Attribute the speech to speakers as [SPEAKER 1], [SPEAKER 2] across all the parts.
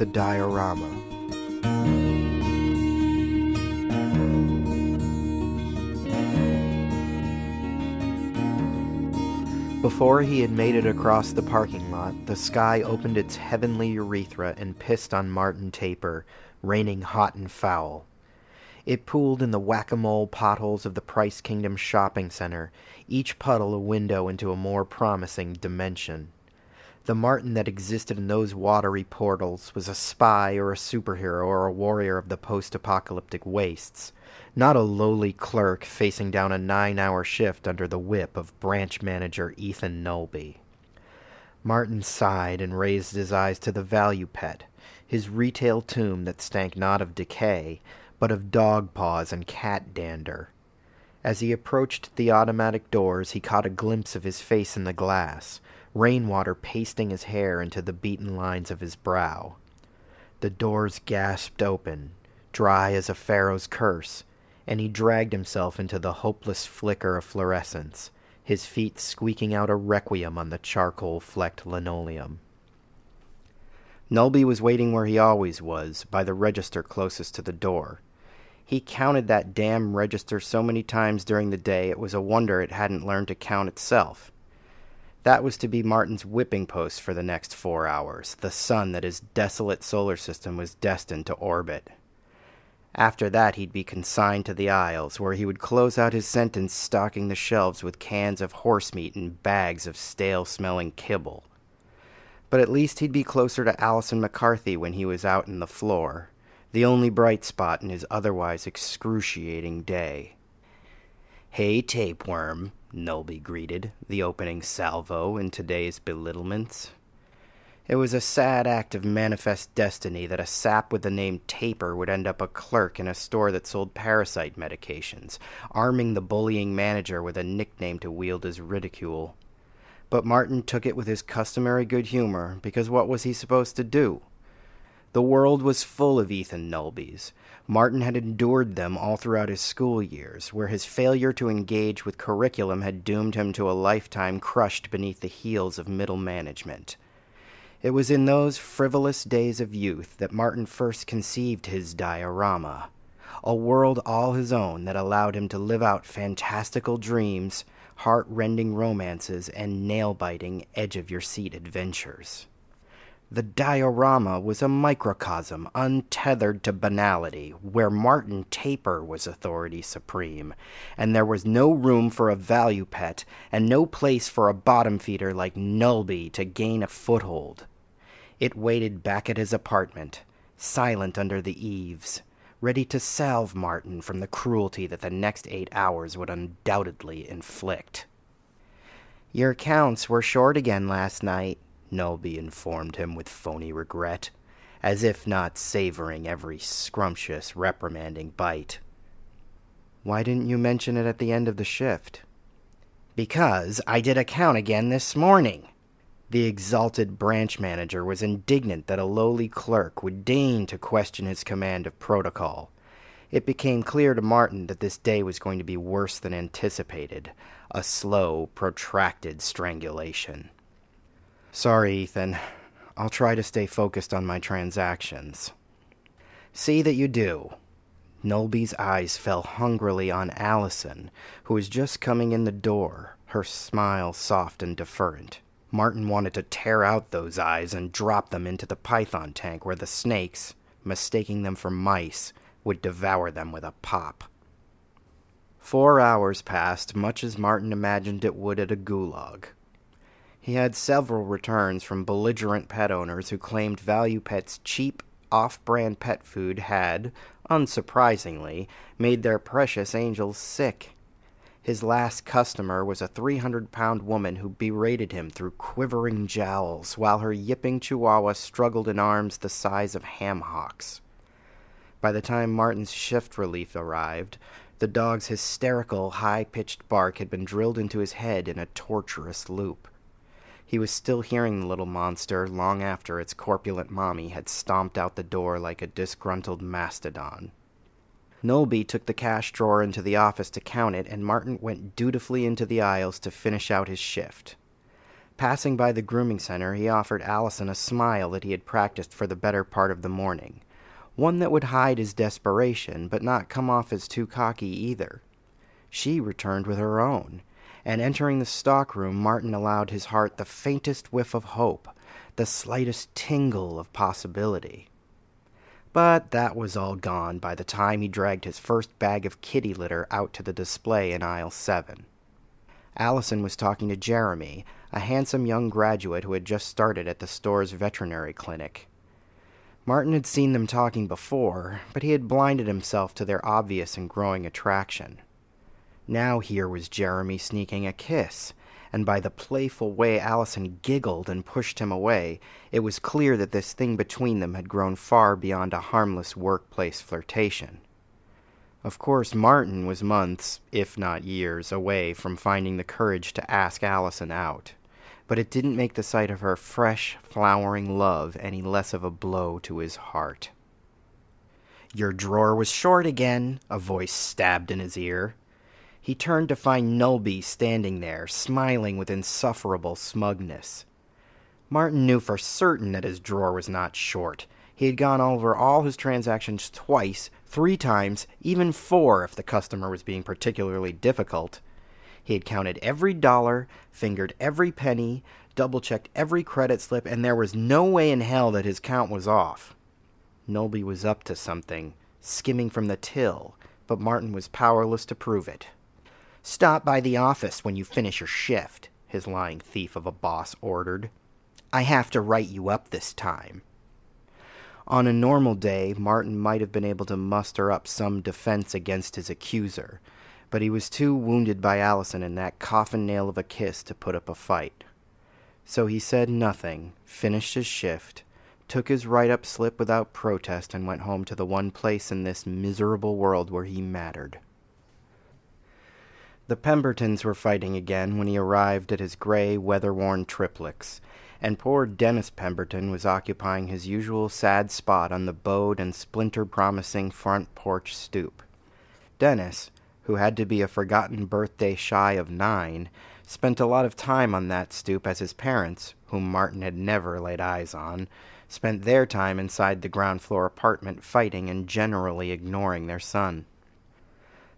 [SPEAKER 1] the diorama. Before he had made it across the parking lot, the sky opened its heavenly urethra and pissed on Martin Taper, raining hot and foul. It pooled in the whack-a-mole potholes of the Price Kingdom shopping center, each puddle a window into a more promising dimension. The Martin that existed in those watery portals was a spy or a superhero or a warrior of the post-apocalyptic wastes, not a lowly clerk facing down a nine-hour shift under the whip of branch manager Ethan Nulby. Martin sighed and raised his eyes to the value pet, his retail tomb that stank not of decay, but of dog paws and cat dander. As he approached the automatic doors, he caught a glimpse of his face in the glass, rainwater pasting his hair into the beaten lines of his brow. The doors gasped open, dry as a pharaoh's curse, and he dragged himself into the hopeless flicker of fluorescence, his feet squeaking out a requiem on the charcoal-flecked linoleum. Nulby was waiting where he always was, by the register closest to the door. He counted that damn register so many times during the day it was a wonder it hadn't learned to count itself. That was to be Martin's whipping post for the next four hours, the sun that his desolate solar system was destined to orbit. After that, he'd be consigned to the aisles, where he would close out his sentence stocking the shelves with cans of horse meat and bags of stale smelling kibble. But at least he'd be closer to Allison McCarthy when he was out in the floor, the only bright spot in his otherwise excruciating day. Hey, tapeworm, Nulby greeted, the opening salvo in today's belittlements. It was a sad act of manifest destiny that a sap with the name Taper would end up a clerk in a store that sold parasite medications, arming the bullying manager with a nickname to wield his ridicule. But Martin took it with his customary good humor, because what was he supposed to do? The world was full of Ethan Nulbys. Martin had endured them all throughout his school years, where his failure to engage with curriculum had doomed him to a lifetime crushed beneath the heels of middle management. It was in those frivolous days of youth that Martin first conceived his diorama, a world all his own that allowed him to live out fantastical dreams, heart-rending romances, and nail-biting, edge-of-your-seat adventures. The diorama was a microcosm untethered to banality, where Martin Taper was authority supreme, and there was no room for a value pet and no place for a bottom feeder like Nulby to gain a foothold. It waited back at his apartment, silent under the eaves, ready to salve Martin from the cruelty that the next eight hours would undoubtedly inflict. Your accounts were short again last night, Nulby informed him with phony regret, as if not savoring every scrumptious, reprimanding bite. Why didn't you mention it at the end of the shift? Because I did a count again this morning. The exalted branch manager was indignant that a lowly clerk would deign to question his command of protocol. It became clear to Martin that this day was going to be worse than anticipated a slow, protracted strangulation. Sorry, Ethan. I'll try to stay focused on my transactions. See that you do. Nulby's eyes fell hungrily on Allison, who was just coming in the door, her smile soft and deferent. Martin wanted to tear out those eyes and drop them into the python tank where the snakes, mistaking them for mice, would devour them with a pop. Four hours passed, much as Martin imagined it would at a gulag. He had several returns from belligerent pet owners who claimed Value Pet's cheap, off-brand pet food had, unsurprisingly, made their precious angels sick. His last customer was a 300-pound woman who berated him through quivering jowls while her yipping chihuahua struggled in arms the size of ham hocks. By the time Martin's shift relief arrived, the dog's hysterical, high-pitched bark had been drilled into his head in a torturous loop. He was still hearing the little monster long after its corpulent mommy had stomped out the door like a disgruntled mastodon. Nulby took the cash drawer into the office to count it, and Martin went dutifully into the aisles to finish out his shift. Passing by the grooming center, he offered Allison a smile that he had practiced for the better part of the morning. One that would hide his desperation, but not come off as too cocky either. She returned with her own, and entering the stockroom, Martin allowed his heart the faintest whiff of hope, the slightest tingle of possibility. But that was all gone by the time he dragged his first bag of kitty litter out to the display in aisle seven. Allison was talking to Jeremy, a handsome young graduate who had just started at the store's veterinary clinic. Martin had seen them talking before, but he had blinded himself to their obvious and growing attraction. Now here was Jeremy sneaking a kiss, and by the playful way Allison giggled and pushed him away, it was clear that this thing between them had grown far beyond a harmless workplace flirtation. Of course, Martin was months, if not years, away from finding the courage to ask Allison out, but it didn't make the sight of her fresh, flowering love any less of a blow to his heart. Your drawer was short again, a voice stabbed in his ear. He turned to find Nulby standing there, smiling with insufferable smugness. Martin knew for certain that his drawer was not short. He had gone over all his transactions twice, three times, even four if the customer was being particularly difficult. He had counted every dollar, fingered every penny, double checked every credit slip, and there was no way in hell that his count was off. Nulby was up to something, skimming from the till, but Martin was powerless to prove it. Stop by the office when you finish your shift, his lying thief of a boss ordered. I have to write you up this time. On a normal day, Martin might have been able to muster up some defense against his accuser, but he was too wounded by Allison in that coffin nail of a kiss to put up a fight. So he said nothing, finished his shift, took his write up slip without protest, and went home to the one place in this miserable world where he mattered. The Pembertons were fighting again when he arrived at his gray, weather worn triplex, and poor Dennis Pemberton was occupying his usual sad spot on the bowed and splinter promising front porch stoop. Dennis, who had to be a forgotten birthday shy of nine, spent a lot of time on that stoop as his parents, whom Martin had never laid eyes on, spent their time inside the ground floor apartment fighting and generally ignoring their son.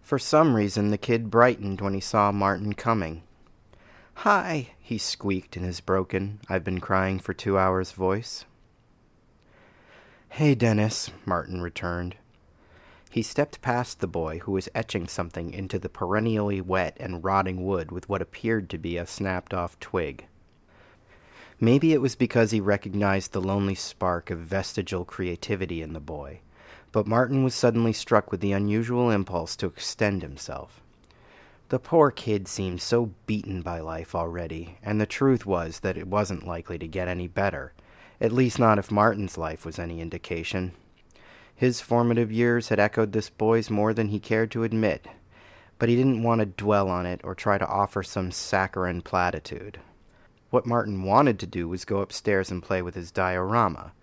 [SPEAKER 1] For some reason, the kid brightened when he saw Martin coming. Hi, he squeaked in his broken, I've been crying for two hours voice. Hey, Dennis, Martin returned. He stepped past the boy who was etching something into the perennially wet and rotting wood with what appeared to be a snapped off twig. Maybe it was because he recognized the lonely spark of vestigial creativity in the boy but Martin was suddenly struck with the unusual impulse to extend himself. The poor kid seemed so beaten by life already, and the truth was that it wasn't likely to get any better, at least not if Martin's life was any indication. His formative years had echoed this boy's more than he cared to admit, but he didn't want to dwell on it or try to offer some saccharine platitude. What Martin wanted to do was go upstairs and play with his diorama,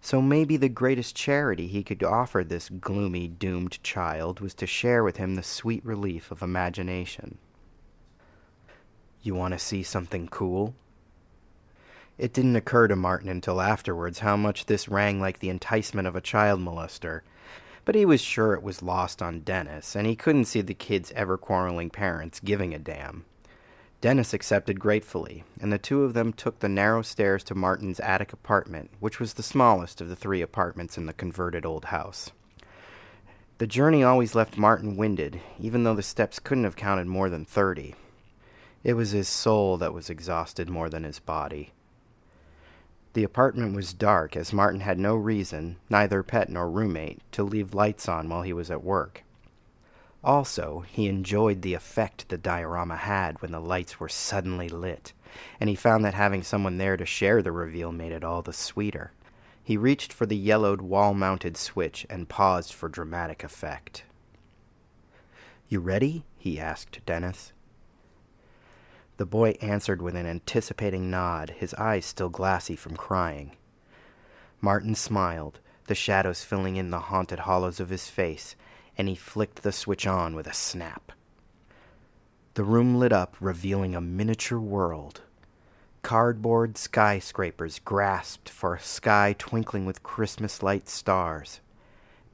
[SPEAKER 1] so maybe the greatest charity he could offer this gloomy, doomed child was to share with him the sweet relief of imagination. You want to see something cool? It didn't occur to Martin until afterwards how much this rang like the enticement of a child molester, but he was sure it was lost on Dennis, and he couldn't see the kid's ever quarreling parents giving a damn. Dennis accepted gratefully, and the two of them took the narrow stairs to Martin's attic apartment, which was the smallest of the three apartments in the converted old house. The journey always left Martin winded, even though the steps couldn't have counted more than thirty. It was his soul that was exhausted more than his body. The apartment was dark, as Martin had no reason, neither pet nor roommate, to leave lights on while he was at work. Also, he enjoyed the effect the diorama had when the lights were suddenly lit, and he found that having someone there to share the reveal made it all the sweeter. He reached for the yellowed wall mounted switch and paused for dramatic effect. You ready? he asked Dennis. The boy answered with an anticipating nod, his eyes still glassy from crying. Martin smiled, the shadows filling in the haunted hollows of his face, and he flicked the switch on with a snap. The room lit up, revealing a miniature world. Cardboard skyscrapers grasped for a sky twinkling with Christmas light stars.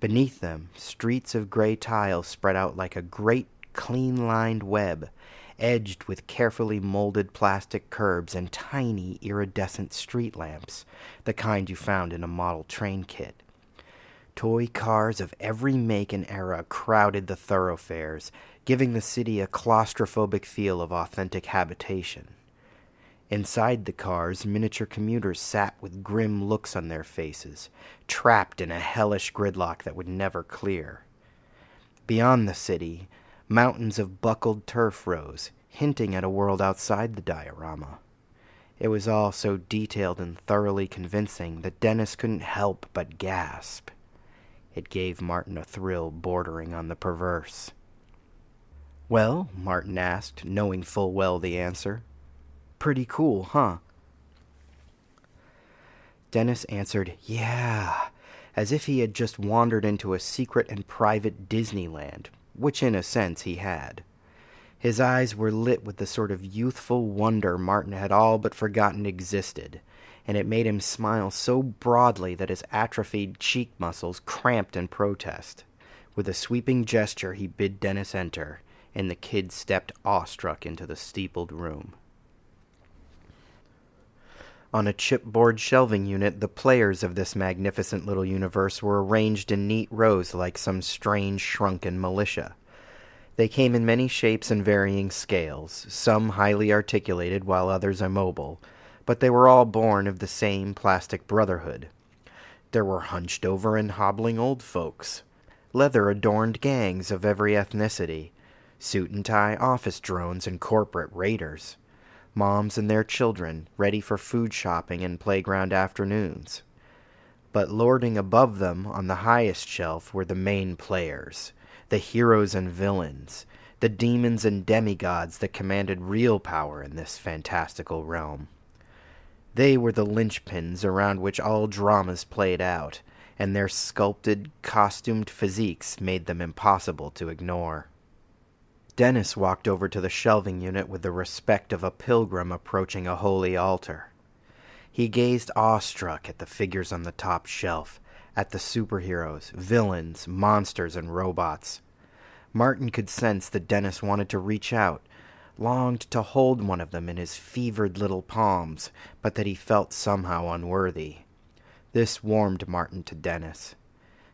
[SPEAKER 1] Beneath them, streets of gray tile spread out like a great clean lined web, edged with carefully molded plastic curbs and tiny iridescent street lamps, the kind you found in a model train kit. Toy cars of every make and era crowded the thoroughfares, giving the city a claustrophobic feel of authentic habitation. Inside the cars, miniature commuters sat with grim looks on their faces, trapped in a hellish gridlock that would never clear. Beyond the city, mountains of buckled turf rose, hinting at a world outside the diorama. It was all so detailed and thoroughly convincing that Dennis couldn't help but gasp. It gave Martin a thrill bordering on the perverse. Well, Martin asked, knowing full well the answer. Pretty cool, huh? Dennis answered, Yeah, as if he had just wandered into a secret and private Disneyland, which in a sense he had. His eyes were lit with the sort of youthful wonder Martin had all but forgotten existed, and it made him smile so broadly that his atrophied cheek muscles cramped in protest. With a sweeping gesture, he bid Dennis enter, and the kid stepped awestruck into the steepled room. On a chipboard shelving unit, the players of this magnificent little universe were arranged in neat rows like some strange shrunken militia. They came in many shapes and varying scales, some highly articulated while others immobile, but they were all born of the same plastic brotherhood. There were hunched over and hobbling old folks, leather adorned gangs of every ethnicity, suit and tie office drones and corporate raiders moms and their children, ready for food shopping and playground afternoons. But lording above them on the highest shelf were the main players, the heroes and villains, the demons and demigods that commanded real power in this fantastical realm. They were the linchpins around which all dramas played out, and their sculpted, costumed physiques made them impossible to ignore. Dennis walked over to the shelving unit with the respect of a pilgrim approaching a holy altar. He gazed awestruck at the figures on the top shelf, at the superheroes, villains, monsters, and robots. Martin could sense that Dennis wanted to reach out, longed to hold one of them in his fevered little palms, but that he felt somehow unworthy. This warmed Martin to Dennis.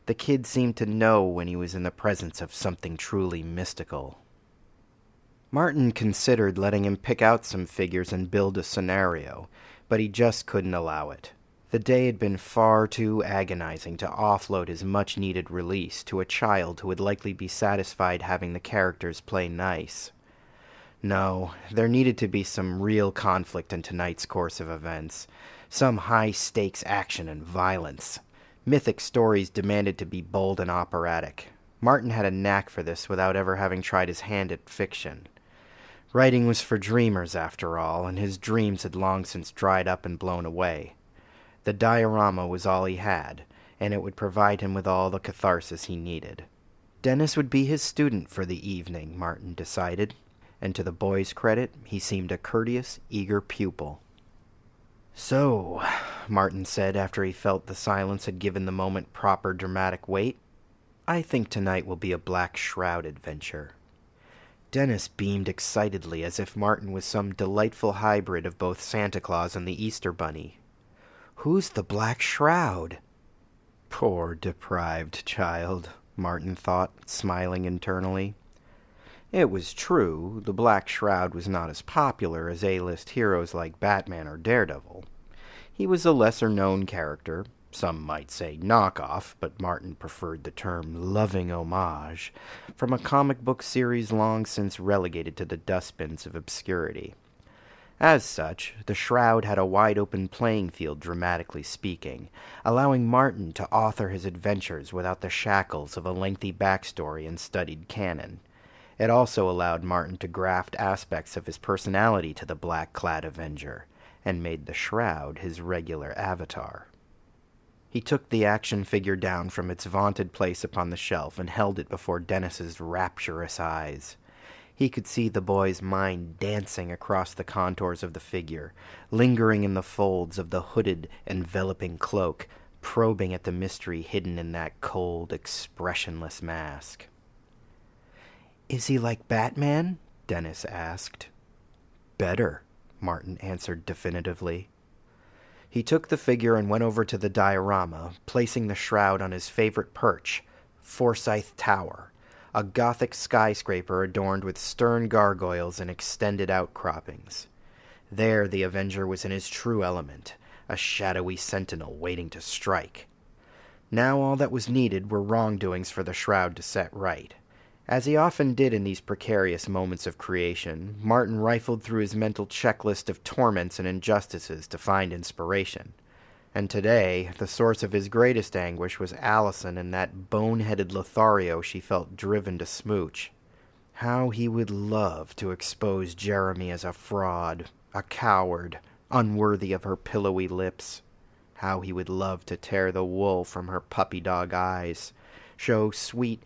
[SPEAKER 1] The kid seemed to know when he was in the presence of something truly mystical. Martin considered letting him pick out some figures and build a scenario, but he just couldn't allow it. The day had been far too agonizing to offload his much needed release to a child who would likely be satisfied having the characters play nice. No, there needed to be some real conflict in tonight's course of events, some high stakes action and violence. Mythic stories demanded to be bold and operatic. Martin had a knack for this without ever having tried his hand at fiction. Writing was for dreamers, after all, and his dreams had long since dried up and blown away. The diorama was all he had, and it would provide him with all the catharsis he needed. Dennis would be his student for the evening, Martin decided, and to the boy's credit, he seemed a courteous, eager pupil. So, Martin said after he felt the silence had given the moment proper dramatic weight, I think tonight will be a Black Shroud adventure. Dennis beamed excitedly as if Martin was some delightful hybrid of both Santa Claus and the Easter Bunny. Who's the Black Shroud? Poor deprived child, Martin thought, smiling internally. It was true, the Black Shroud was not as popular as A-list heroes like Batman or Daredevil. He was a lesser known character, some might say knockoff, but Martin preferred the term loving homage, from a comic book series long since relegated to the dustbins of obscurity. As such, the Shroud had a wide open playing field, dramatically speaking, allowing Martin to author his adventures without the shackles of a lengthy backstory and studied canon. It also allowed Martin to graft aspects of his personality to the black clad Avenger, and made the Shroud his regular avatar. He took the action figure down from its vaunted place upon the shelf and held it before Dennis's rapturous eyes. He could see the boy's mind dancing across the contours of the figure, lingering in the folds of the hooded, enveloping cloak, probing at the mystery hidden in that cold, expressionless mask. Is he like Batman? Dennis asked. Better, Martin answered definitively. He took the figure and went over to the diorama, placing the shroud on his favorite perch, Forsyth Tower, a Gothic skyscraper adorned with stern gargoyles and extended outcroppings. There the Avenger was in his true element, a shadowy sentinel waiting to strike. Now all that was needed were wrongdoings for the shroud to set right. As he often did in these precarious moments of creation, Martin rifled through his mental checklist of torments and injustices to find inspiration. And today, the source of his greatest anguish was Allison and that bone-headed Lothario she felt driven to smooch. How he would love to expose Jeremy as a fraud, a coward, unworthy of her pillowy lips. How he would love to tear the wool from her puppy dog eyes, show sweet,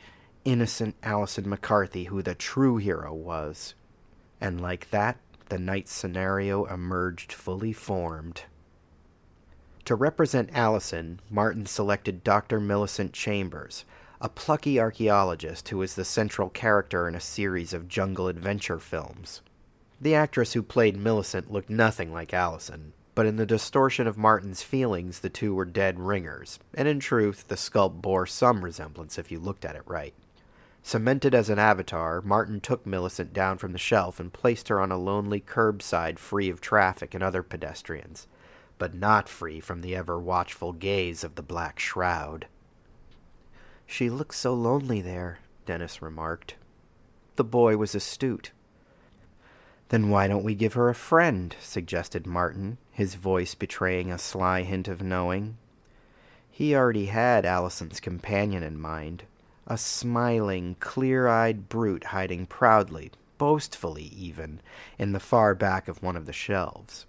[SPEAKER 1] innocent Allison McCarthy who the true hero was. And like that, the night's scenario emerged fully formed. To represent Allison, Martin selected Dr. Millicent Chambers, a plucky archaeologist who is the central character in a series of jungle adventure films. The actress who played Millicent looked nothing like Allison, but in the distortion of Martin's feelings, the two were dead ringers, and in truth, the sculpt bore some resemblance if you looked at it right. Cemented as an avatar, Martin took Millicent down from the shelf and placed her on a lonely curbside free of traffic and other pedestrians, but not free from the ever watchful gaze of the black shroud. She looks so lonely there, Dennis remarked. The boy was astute. Then why don't we give her a friend? suggested Martin, his voice betraying a sly hint of knowing. He already had Allison's companion in mind, a smiling, clear-eyed brute hiding proudly, boastfully even, in the far back of one of the shelves.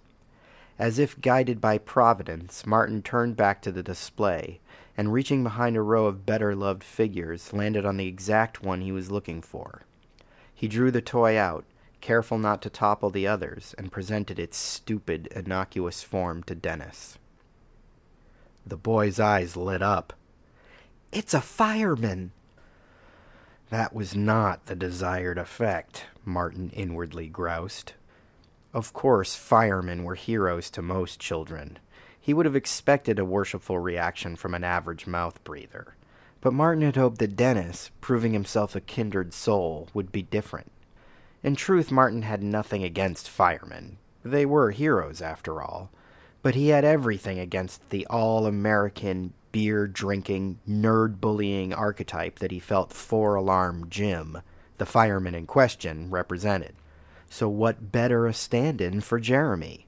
[SPEAKER 1] As if guided by Providence, Martin turned back to the display, and reaching behind a row of better-loved figures, landed on the exact one he was looking for. He drew the toy out, careful not to topple the others, and presented its stupid, innocuous form to Dennis. The boy's eyes lit up. It's a fireman! That was not the desired effect, Martin inwardly groused. Of course, firemen were heroes to most children. He would have expected a worshipful reaction from an average mouth breather. But Martin had hoped that Dennis, proving himself a kindred soul, would be different. In truth, Martin had nothing against firemen. They were heroes, after all. But he had everything against the all-American, beer drinking, nerd bullying archetype that he felt Four Alarm Jim, the fireman in question, represented. So, what better a stand in for Jeremy?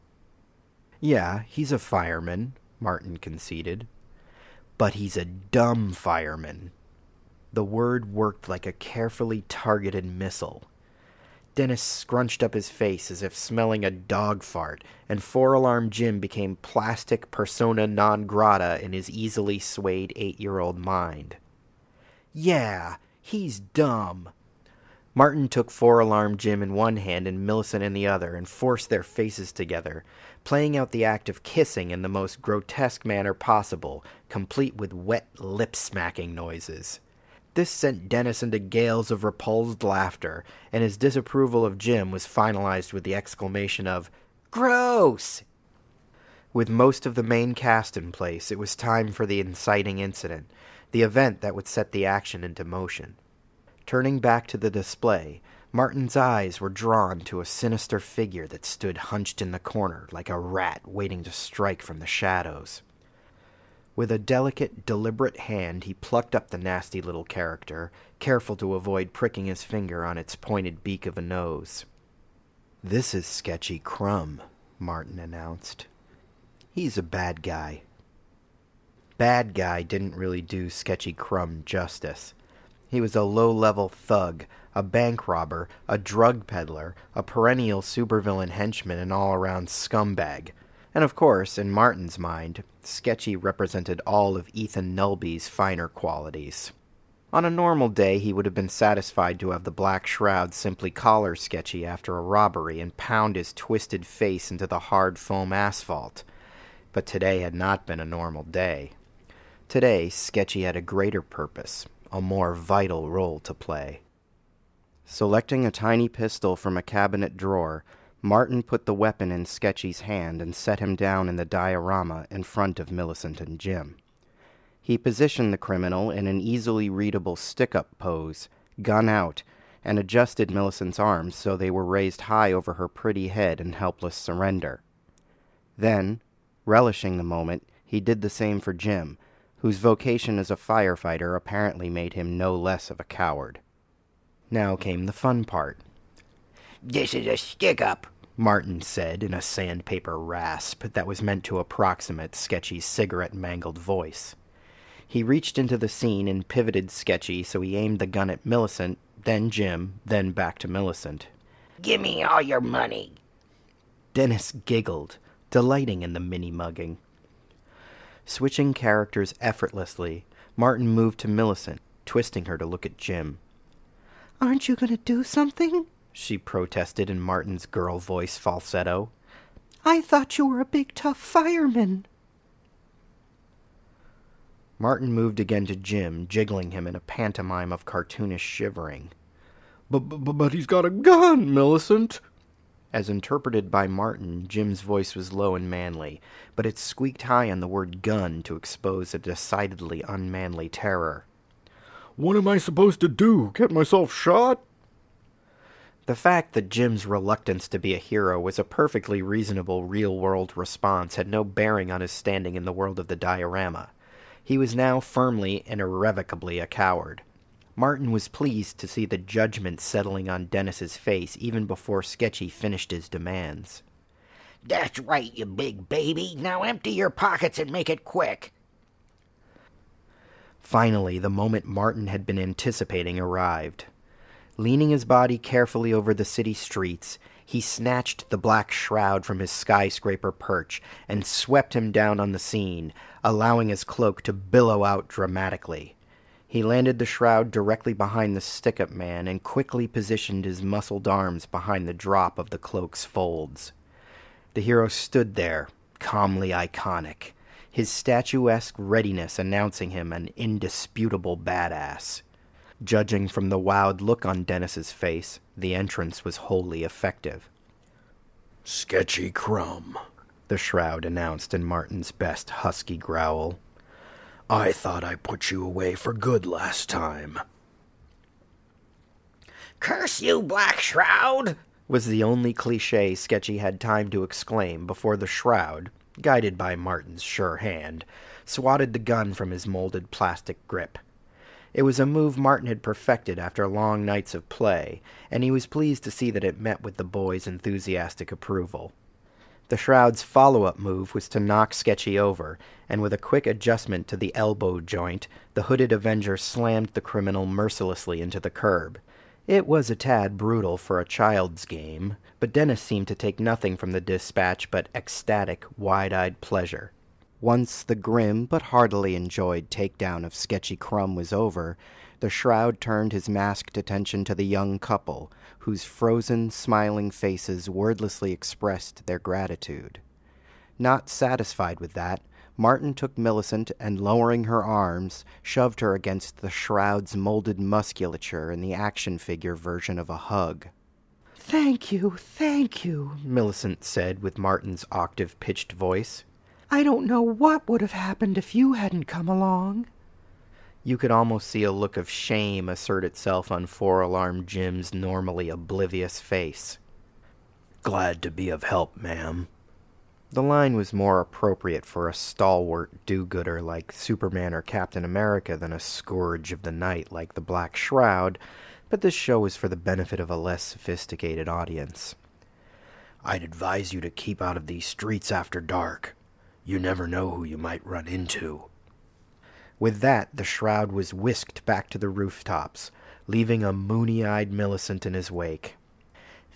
[SPEAKER 1] Yeah, he's a fireman, Martin conceded. But he's a dumb fireman. The word worked like a carefully targeted missile. Dennis scrunched up his face as if smelling a dog fart, and Four Alarm Jim became plastic persona non grata in his easily swayed eight year old mind. Yeah, he's dumb. Martin took Four Alarm Jim in one hand and Millicent in the other and forced their faces together, playing out the act of kissing in the most grotesque manner possible, complete with wet lip smacking noises. This sent Dennis into gales of repulsed laughter, and his disapproval of Jim was finalized with the exclamation of, Gross! With most of the main cast in place, it was time for the inciting incident, the event that would set the action into motion. Turning back to the display, Martin's eyes were drawn to a sinister figure that stood hunched in the corner like a rat waiting to strike from the shadows. With a delicate, deliberate hand, he plucked up the nasty little character, careful to avoid pricking his finger on its pointed beak of a nose. This is Sketchy Crumb, Martin announced. He's a bad guy. Bad guy didn't really do Sketchy Crumb justice. He was a low-level thug, a bank robber, a drug peddler, a perennial supervillain henchman, and all-around scumbag. And of course, in Martin's mind, Sketchy represented all of Ethan Nulby's finer qualities. On a normal day, he would have been satisfied to have the Black Shroud simply collar Sketchy after a robbery and pound his twisted face into the hard foam asphalt. But today had not been a normal day. Today, Sketchy had a greater purpose, a more vital role to play. Selecting a tiny pistol from a cabinet drawer, Martin put the weapon in Sketchy's hand and set him down in the diorama in front of Millicent and Jim. He positioned the criminal in an easily readable stick up pose, gun out, and adjusted Millicent's arms so they were raised high over her pretty head in helpless surrender. Then, relishing the moment, he did the same for Jim, whose vocation as a firefighter apparently made him no less of a coward. Now came the fun part.
[SPEAKER 2] This is a stick up,
[SPEAKER 1] Martin said in a sandpaper rasp that was meant to approximate Sketchy's cigarette mangled voice. He reached into the scene and pivoted Sketchy so he aimed the gun at Millicent, then Jim, then back to Millicent.
[SPEAKER 2] Give me all your money.
[SPEAKER 1] Dennis giggled, delighting in the mini mugging. Switching characters effortlessly, Martin moved to Millicent, twisting her to look at Jim.
[SPEAKER 3] Aren't you going to do something?
[SPEAKER 1] She protested in Martin's girl voice falsetto.
[SPEAKER 3] I thought you were a big tough fireman.
[SPEAKER 1] Martin moved again to Jim, jiggling him in a pantomime of cartoonish shivering.
[SPEAKER 4] But, but, but he's got a gun, Millicent.
[SPEAKER 1] As interpreted by Martin, Jim's voice was low and manly, but it squeaked high on the word gun to expose a decidedly unmanly terror.
[SPEAKER 4] What am I supposed to do? Get myself shot?
[SPEAKER 1] The fact that Jim's reluctance to be a hero was a perfectly reasonable real world response had no bearing on his standing in the world of the diorama. He was now firmly and irrevocably a coward. Martin was pleased to see the judgment settling on Dennis's face even before Sketchy finished his demands.
[SPEAKER 2] That's right, you big baby. Now empty your pockets and make it quick.
[SPEAKER 1] Finally, the moment Martin had been anticipating arrived. Leaning his body carefully over the city streets, he snatched the black shroud from his skyscraper perch and swept him down on the scene, allowing his cloak to billow out dramatically. He landed the shroud directly behind the stick up man and quickly positioned his muscled arms behind the drop of the cloak's folds. The hero stood there, calmly iconic, his statuesque readiness announcing him an indisputable badass. Judging from the wowed look on Dennis's face, the entrance was wholly effective.
[SPEAKER 4] Sketchy crumb,
[SPEAKER 1] the shroud announced in Martin's best husky growl.
[SPEAKER 4] I thought I put you away for good last time.
[SPEAKER 2] Curse you, Black Shroud!
[SPEAKER 1] was the only cliche Sketchy had time to exclaim before the shroud, guided by Martin's sure hand, swatted the gun from his molded plastic grip. It was a move Martin had perfected after long nights of play, and he was pleased to see that it met with the boys' enthusiastic approval. The Shroud's follow up move was to knock Sketchy over, and with a quick adjustment to the elbow joint, the hooded Avenger slammed the criminal mercilessly into the curb. It was a tad brutal for a child's game, but Dennis seemed to take nothing from the dispatch but ecstatic, wide eyed pleasure. Once the grim but heartily enjoyed takedown of Sketchy Crumb was over, the shroud turned his masked attention to the young couple, whose frozen, smiling faces wordlessly expressed their gratitude. Not satisfied with that, Martin took Millicent and, lowering her arms, shoved her against the shroud's molded musculature in the action figure version of a hug.
[SPEAKER 3] Thank you, thank you,
[SPEAKER 1] Millicent said with Martin's octave pitched voice.
[SPEAKER 3] I don't know what would have happened if you hadn't come along.
[SPEAKER 1] You could almost see a look of shame assert itself on Four Alarm Jim's normally oblivious face.
[SPEAKER 4] Glad to be of help, ma'am.
[SPEAKER 1] The line was more appropriate for a stalwart do gooder like Superman or Captain America than a scourge of the night like the Black Shroud, but this show was for the benefit of a less sophisticated audience.
[SPEAKER 4] I'd advise you to keep out of these streets after dark. You never know who you might run into.
[SPEAKER 1] With that, the shroud was whisked back to the rooftops, leaving a moony eyed Millicent in his wake.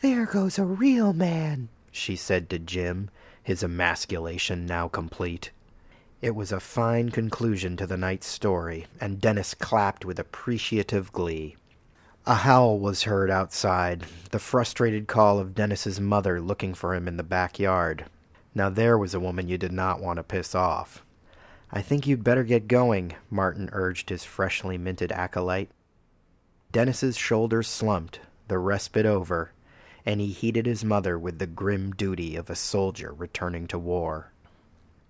[SPEAKER 3] There goes a real man,
[SPEAKER 1] she said to Jim, his emasculation now complete. It was a fine conclusion to the night's story, and Dennis clapped with appreciative glee. A howl was heard outside, the frustrated call of Dennis's mother looking for him in the backyard. Now there was a woman you did not want to piss off. I think you'd better get going, Martin urged his freshly minted acolyte. Dennis's shoulders slumped, the respite over, and he heeded his mother with the grim duty of a soldier returning to war.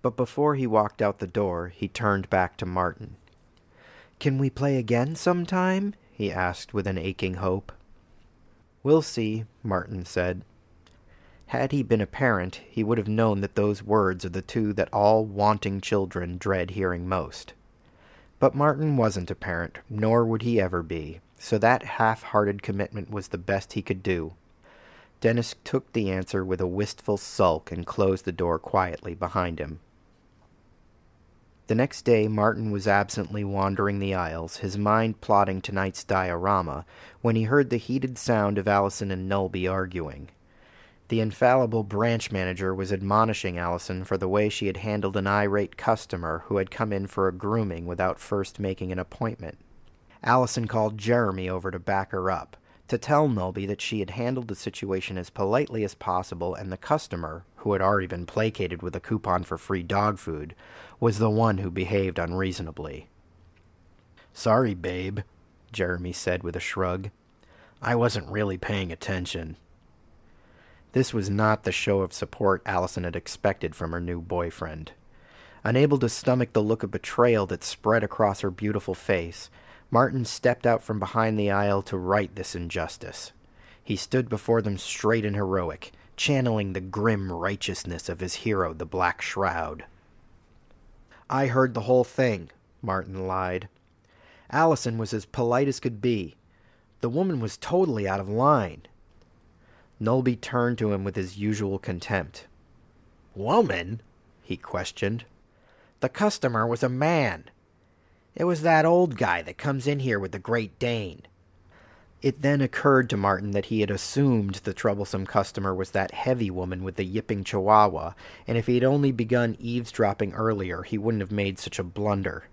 [SPEAKER 1] But before he walked out the door, he turned back to Martin. Can we play again sometime? he asked with an aching hope. We'll see, Martin said. Had he been a parent, he would have known that those words are the two that all wanting children dread hearing most. But Martin wasn't a parent, nor would he ever be, so that half-hearted commitment was the best he could do. Dennis took the answer with a wistful sulk and closed the door quietly behind him. The next day Martin was absently wandering the aisles, his mind plotting tonight's diorama, when he heard the heated sound of Allison and Nulby arguing. The infallible branch manager was admonishing Allison for the way she had handled an irate customer who had come in for a grooming without first making an appointment. Allison called Jeremy over to back her up, to tell Nulby that she had handled the situation as politely as possible and the customer, who had already been placated with a coupon for free dog food, was the one who behaved unreasonably. Sorry, babe, Jeremy said with a shrug. I wasn't really paying attention. This was not the show of support Allison had expected from her new boyfriend. Unable to stomach the look of betrayal that spread across her beautiful face, Martin stepped out from behind the aisle to right this injustice. He stood before them straight and heroic, channeling the grim righteousness of his hero, the Black Shroud. I heard the whole thing, Martin lied. Allison was as polite as could be. The woman was totally out of line. Nulby turned to him with his usual contempt. Woman? he questioned. The customer was a man. It was that old guy that comes in here with the Great Dane. It then occurred to Martin that he had assumed the troublesome customer was that heavy woman with the yipping chihuahua, and if he had only begun eavesdropping earlier, he wouldn't have made such a blunder.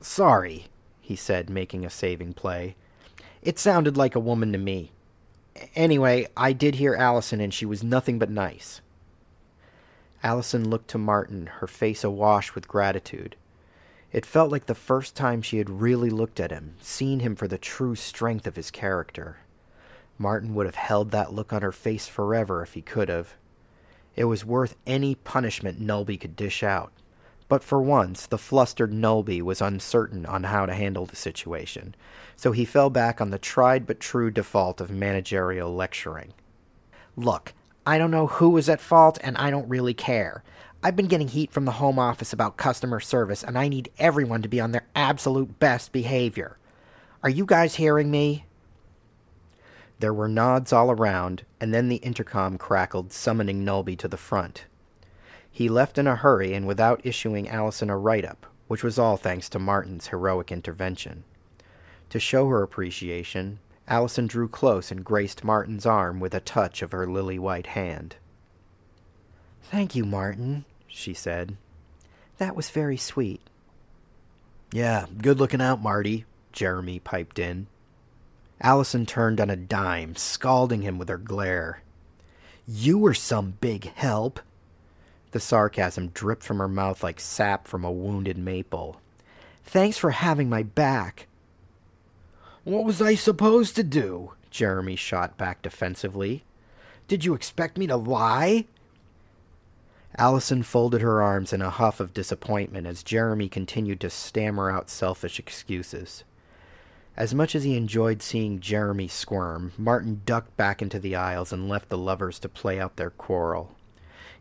[SPEAKER 1] Sorry, he said, making a saving play. It sounded like a woman to me. Anyway, I did hear Allison, and she was nothing but nice. Allison looked to Martin, her face awash with gratitude. It felt like the first time she had really looked at him, seen him for the true strength of his character. Martin would have held that look on her face forever if he could have. It was worth any punishment Nulby could dish out. But for once, the flustered Nulby was uncertain on how to handle the situation, so he fell back on the tried but true default of managerial lecturing. Look, I don't know who is at fault, and I don't really care. I've been getting heat from the home office about customer service, and I need everyone to be on their absolute best behavior. Are you guys hearing me? There were nods all around, and then the intercom crackled, summoning Nulby to the front. He left in a hurry and without issuing Allison a write up, which was all thanks to Martin's heroic intervention. To show her appreciation, Allison drew close and graced Martin's arm with a touch of her lily white hand. Thank you, Martin, she said. That was very sweet. Yeah, good looking out, Marty, Jeremy piped in. Allison turned on a dime, scalding him with her glare. You were some big help. The sarcasm dripped from her mouth like sap from a wounded maple. Thanks for having my back. What was I supposed to do? Jeremy shot back defensively. Did you expect me to lie? Allison folded her arms in a huff of disappointment as Jeremy continued to stammer out selfish excuses. As much as he enjoyed seeing Jeremy squirm, Martin ducked back into the aisles and left the lovers to play out their quarrel.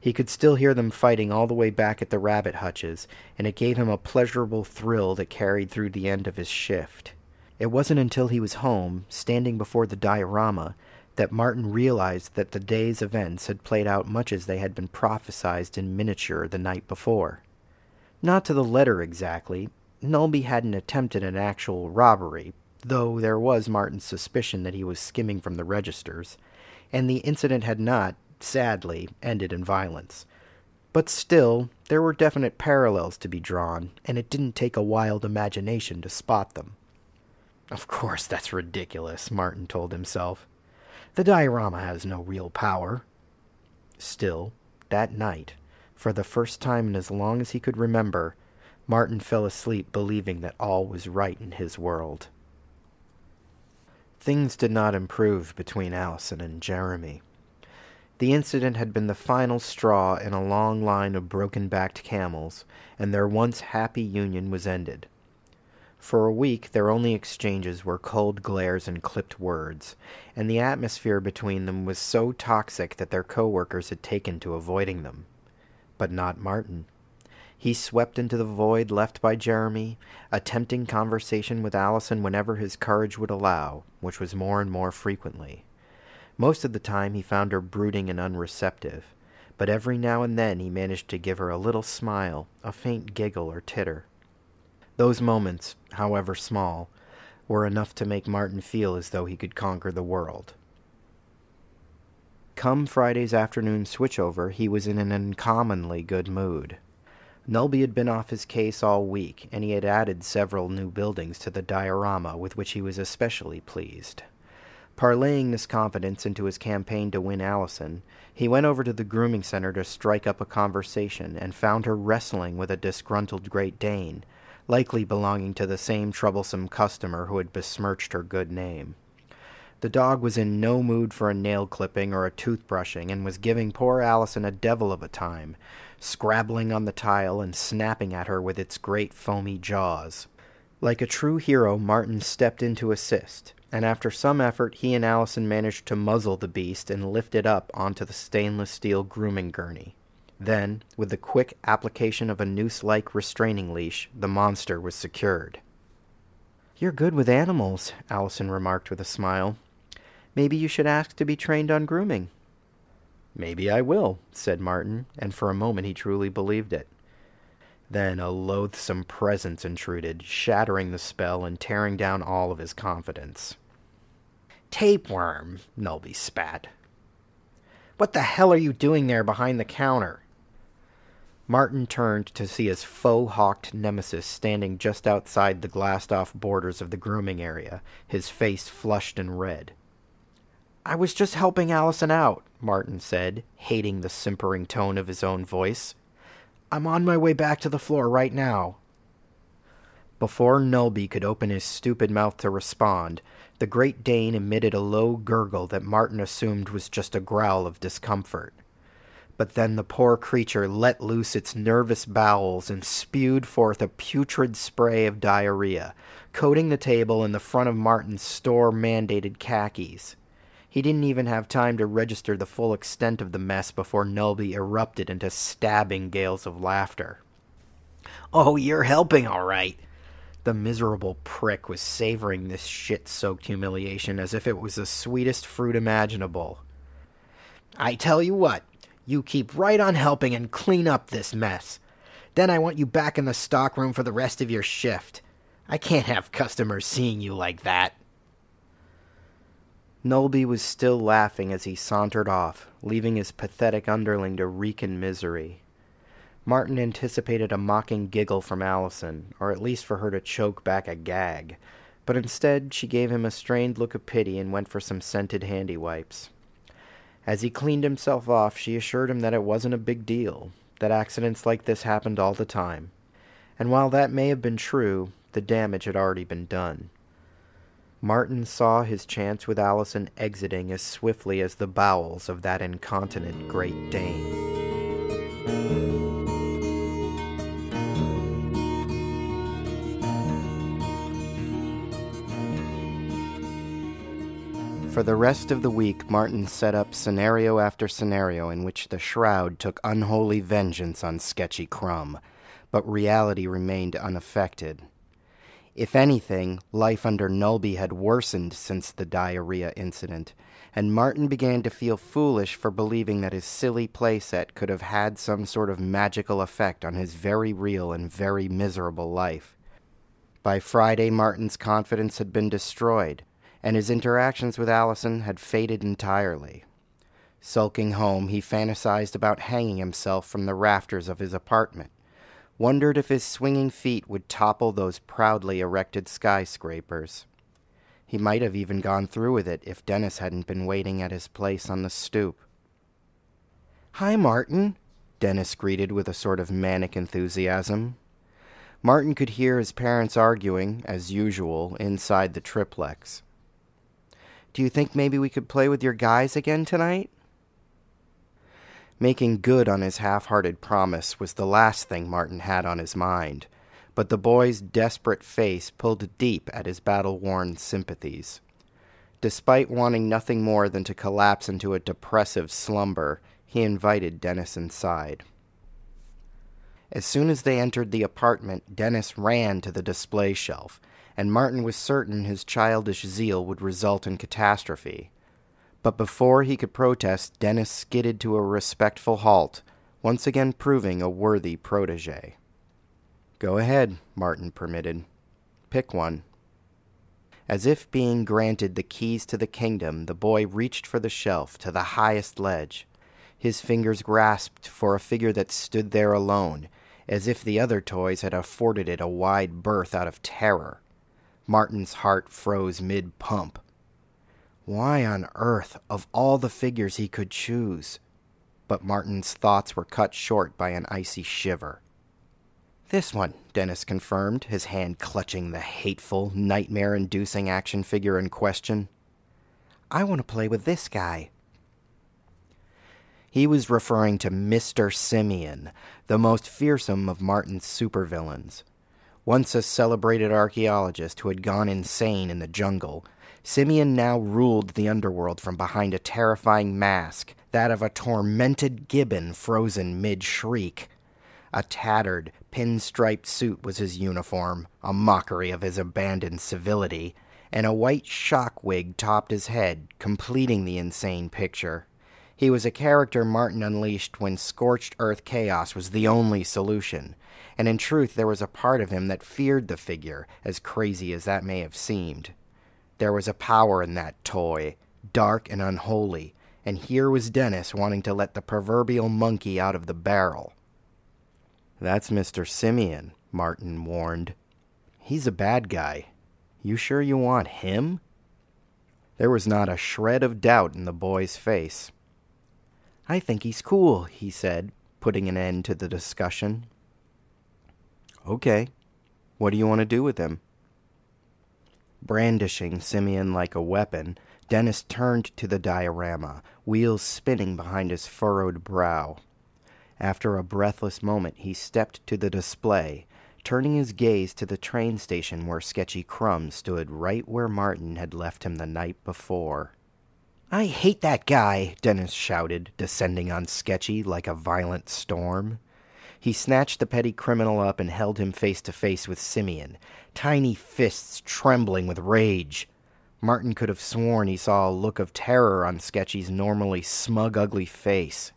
[SPEAKER 1] He could still hear them fighting all the way back at the rabbit hutches, and it gave him a pleasurable thrill that carried through the end of his shift. It wasn't until he was home, standing before the diorama, that Martin realized that the day's events had played out much as they had been prophesied in miniature the night before. Not to the letter exactly. Nulby hadn't attempted an actual robbery, though there was Martin's suspicion that he was skimming from the registers, and the incident had not, sadly, ended in violence. But still, there were definite parallels to be drawn, and it didn't take a wild imagination to spot them. Of course, that's ridiculous, Martin told himself. The diorama has no real power. Still, that night, for the first time in as long as he could remember, Martin fell asleep believing that all was right in his world. Things did not improve between Allison and Jeremy. The incident had been the final straw in a long line of broken backed camels, and their once happy union was ended. For a week, their only exchanges were cold glares and clipped words, and the atmosphere between them was so toxic that their co-workers had taken to avoiding them. But not Martin. He swept into the void left by Jeremy, attempting conversation with Allison whenever his courage would allow, which was more and more frequently. Most of the time he found her brooding and unreceptive, but every now and then he managed to give her a little smile, a faint giggle or titter. Those moments, however small, were enough to make Martin feel as though he could conquer the world. Come Friday's afternoon switchover, he was in an uncommonly good mood. Nulby had been off his case all week, and he had added several new buildings to the diorama with which he was especially pleased. Parlaying this confidence into his campaign to win Allison, he went over to the grooming center to strike up a conversation and found her wrestling with a disgruntled Great Dane, likely belonging to the same troublesome customer who had besmirched her good name. The dog was in no mood for a nail clipping or a toothbrushing and was giving poor Allison a devil of a time, scrabbling on the tile and snapping at her with its great foamy jaws. Like a true hero, Martin stepped in to assist, and after some effort he and Allison managed to muzzle the beast and lift it up onto the stainless steel grooming gurney. Then, with the quick application of a noose-like restraining leash, the monster was secured. You're good with animals, Allison remarked with a smile. Maybe you should ask to be trained on grooming. Maybe I will, said Martin, and for a moment he truly believed it. Then a loathsome presence intruded, shattering the spell and tearing down all of his confidence.
[SPEAKER 2] Tapeworm, Nulby spat. What the hell are you doing there behind the counter?
[SPEAKER 1] Martin turned to see his faux-hawked nemesis standing just outside the glassed-off borders of the grooming area, his face flushed and red. I was just helping Allison out, Martin said, hating the simpering tone of his own voice. I'm on my way back to the floor right now. Before Nulby could open his stupid mouth to respond, the Great Dane emitted a low gurgle that Martin assumed was just a growl of discomfort. But then the poor creature let loose its nervous bowels and spewed forth a putrid spray of diarrhea, coating the table and the front of Martin's store mandated khakis. He didn't even have time to register the full extent of the mess before Nulby erupted into stabbing gales of laughter.
[SPEAKER 2] Oh, you're helping all right.
[SPEAKER 1] The miserable prick was savoring this shit-soaked humiliation as if it was the sweetest fruit imaginable.
[SPEAKER 2] I tell you what, you keep right on helping and clean up this mess. Then I want you back in the stockroom for the rest of your shift. I can't have customers seeing you like that.
[SPEAKER 1] Nulby was still laughing as he sauntered off, leaving his pathetic underling to reek in misery. Martin anticipated a mocking giggle from Allison, or at least for her to choke back a gag, but instead she gave him a strained look of pity and went for some scented handy wipes. As he cleaned himself off, she assured him that it wasn't a big deal, that accidents like this happened all the time. And while that may have been true, the damage had already been done. Martin saw his chance with Allison exiting as swiftly as the bowels of that incontinent Great Dane. For the rest of the week, Martin set up scenario after scenario in which the Shroud took unholy vengeance on Sketchy Crumb, but reality remained unaffected. If anything, life under Nulby had worsened since the diarrhea incident, and Martin began to feel foolish for believing that his silly playset could have had some sort of magical effect on his very real and very miserable life. By Friday, Martin's confidence had been destroyed, and his interactions with Allison had faded entirely. Sulking home, he fantasized about hanging himself from the rafters of his apartment, wondered if his swinging feet would topple those proudly erected skyscrapers. He might have even gone through with it if Dennis hadn't been waiting at his place on the stoop. Hi, Martin, Dennis greeted with a sort of manic enthusiasm. Martin could hear his parents arguing, as usual, inside the triplex. Do you think maybe we could play with your guys again tonight? Making good on his half hearted promise was the last thing Martin had on his mind, but the boy's desperate face pulled deep at his battle worn sympathies. Despite wanting nothing more than to collapse into a depressive slumber, he invited Dennis inside. As soon as they entered the apartment, Dennis ran to the display shelf, and Martin was certain his childish zeal would result in catastrophe. But before he could protest, Dennis skidded to a respectful halt, once again proving a worthy protege. Go ahead, Martin permitted. Pick one. As if being granted the keys to the kingdom, the boy reached for the shelf to the highest ledge. His fingers grasped for a figure that stood there alone, as if the other toys had afforded it a wide berth out of terror. Martin's heart froze mid pump. Why on earth, of all the figures he could choose? But Martin's thoughts were cut short by an icy shiver. This one, Dennis confirmed, his hand clutching the hateful, nightmare inducing action figure in question. I want to play with this guy. He was referring to Mr. Simeon, the most fearsome of Martin's supervillains. Once a celebrated archaeologist who had gone insane in the jungle, Simeon now ruled the underworld from behind a terrifying mask, that of a tormented gibbon frozen mid shriek. A tattered, pin-striped suit was his uniform, a mockery of his abandoned civility, and a white shock wig topped his head, completing the insane picture. He was a character Martin unleashed when scorched earth chaos was the only solution, and in truth there was a part of him that feared the figure, as crazy as that may have seemed. There was a power in that toy, dark and unholy, and here was Dennis wanting to let the proverbial monkey out of the barrel. That's Mr. Simeon, Martin warned. He's a bad guy. You sure you want him? There was not a shred of doubt in the boy's face. I think he's cool, he said, putting an end to the discussion. Okay. What do you want to do with him? Brandishing Simeon like a weapon, Dennis turned to the diorama, wheels spinning behind his furrowed brow. After a breathless moment, he stepped to the display, turning his gaze to the train station where Sketchy Crumb stood right where Martin had left him the night before. I hate that guy, Dennis shouted, descending on Sketchy like a violent storm. He snatched the petty criminal up and held him face to face with Simeon, tiny fists trembling with rage. Martin could have sworn he saw a look of terror on Sketchy's normally smug, ugly face.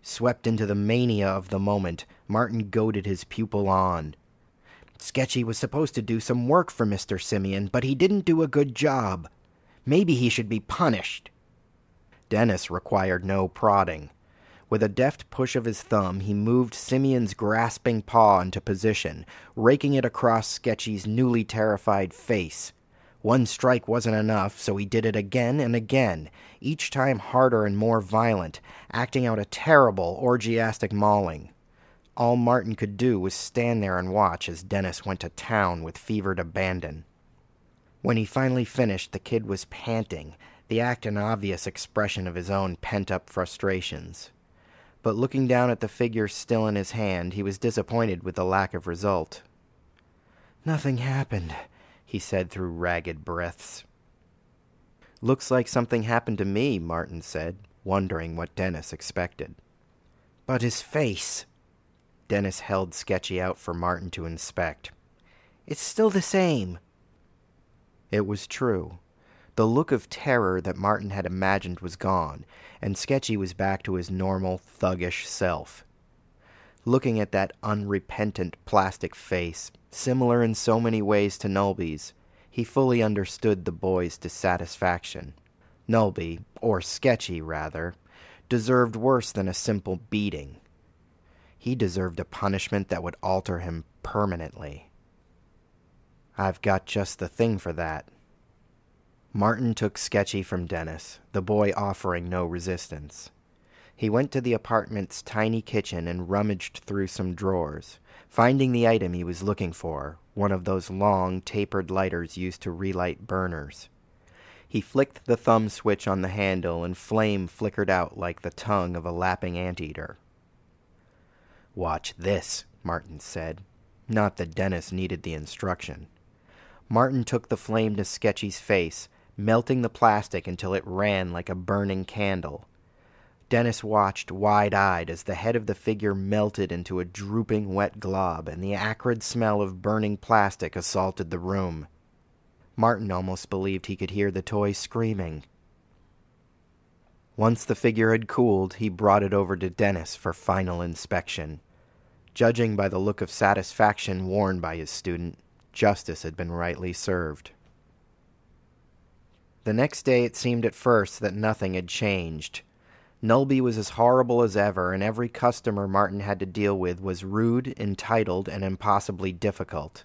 [SPEAKER 1] Swept into the mania of the moment, Martin goaded his pupil on. Sketchy was supposed to do some work for Mr. Simeon, but he didn't do a good job. Maybe he should be punished. Dennis required no prodding. With a deft push of his thumb, he moved Simeon's grasping paw into position, raking it across Sketchy's newly terrified face. One strike wasn't enough, so he did it again and again, each time harder and more violent, acting out a terrible, orgiastic mauling. All Martin could do was stand there and watch as Dennis went to town with fevered abandon. When he finally finished, the kid was panting, the act an obvious expression of his own pent up frustrations but looking down at the figure still in his hand, he was disappointed with the lack of result. Nothing happened, he said through ragged breaths. Looks like something happened to me, Martin said, wondering what Dennis expected. But his face. Dennis held Sketchy out for Martin to inspect. It's still the same. It was true. The look of terror that Martin had imagined was gone, and Sketchy was back to his normal, thuggish self. Looking at that unrepentant plastic face, similar in so many ways to Nulby's, he fully understood the boy's dissatisfaction. Nulby, or Sketchy rather, deserved worse than a simple beating. He deserved a punishment that would alter him permanently. I've got just the thing for that. Martin took Sketchy from Dennis, the boy offering no resistance. He went to the apartment's tiny kitchen and rummaged through some drawers, finding the item he was looking for, one of those long, tapered lighters used to relight burners. He flicked the thumb switch on the handle, and flame flickered out like the tongue of a lapping anteater. Watch this, Martin said. Not that Dennis needed the instruction. Martin took the flame to Sketchy's face, melting the plastic until it ran like a burning candle. Dennis watched wide eyed as the head of the figure melted into a drooping wet glob and the acrid smell of burning plastic assaulted the room. Martin almost believed he could hear the toy screaming. Once the figure had cooled, he brought it over to Dennis for final inspection. Judging by the look of satisfaction worn by his student, justice had been rightly served. The next day it seemed at first that nothing had changed. Nulby was as horrible as ever, and every customer Martin had to deal with was rude, entitled, and impossibly difficult.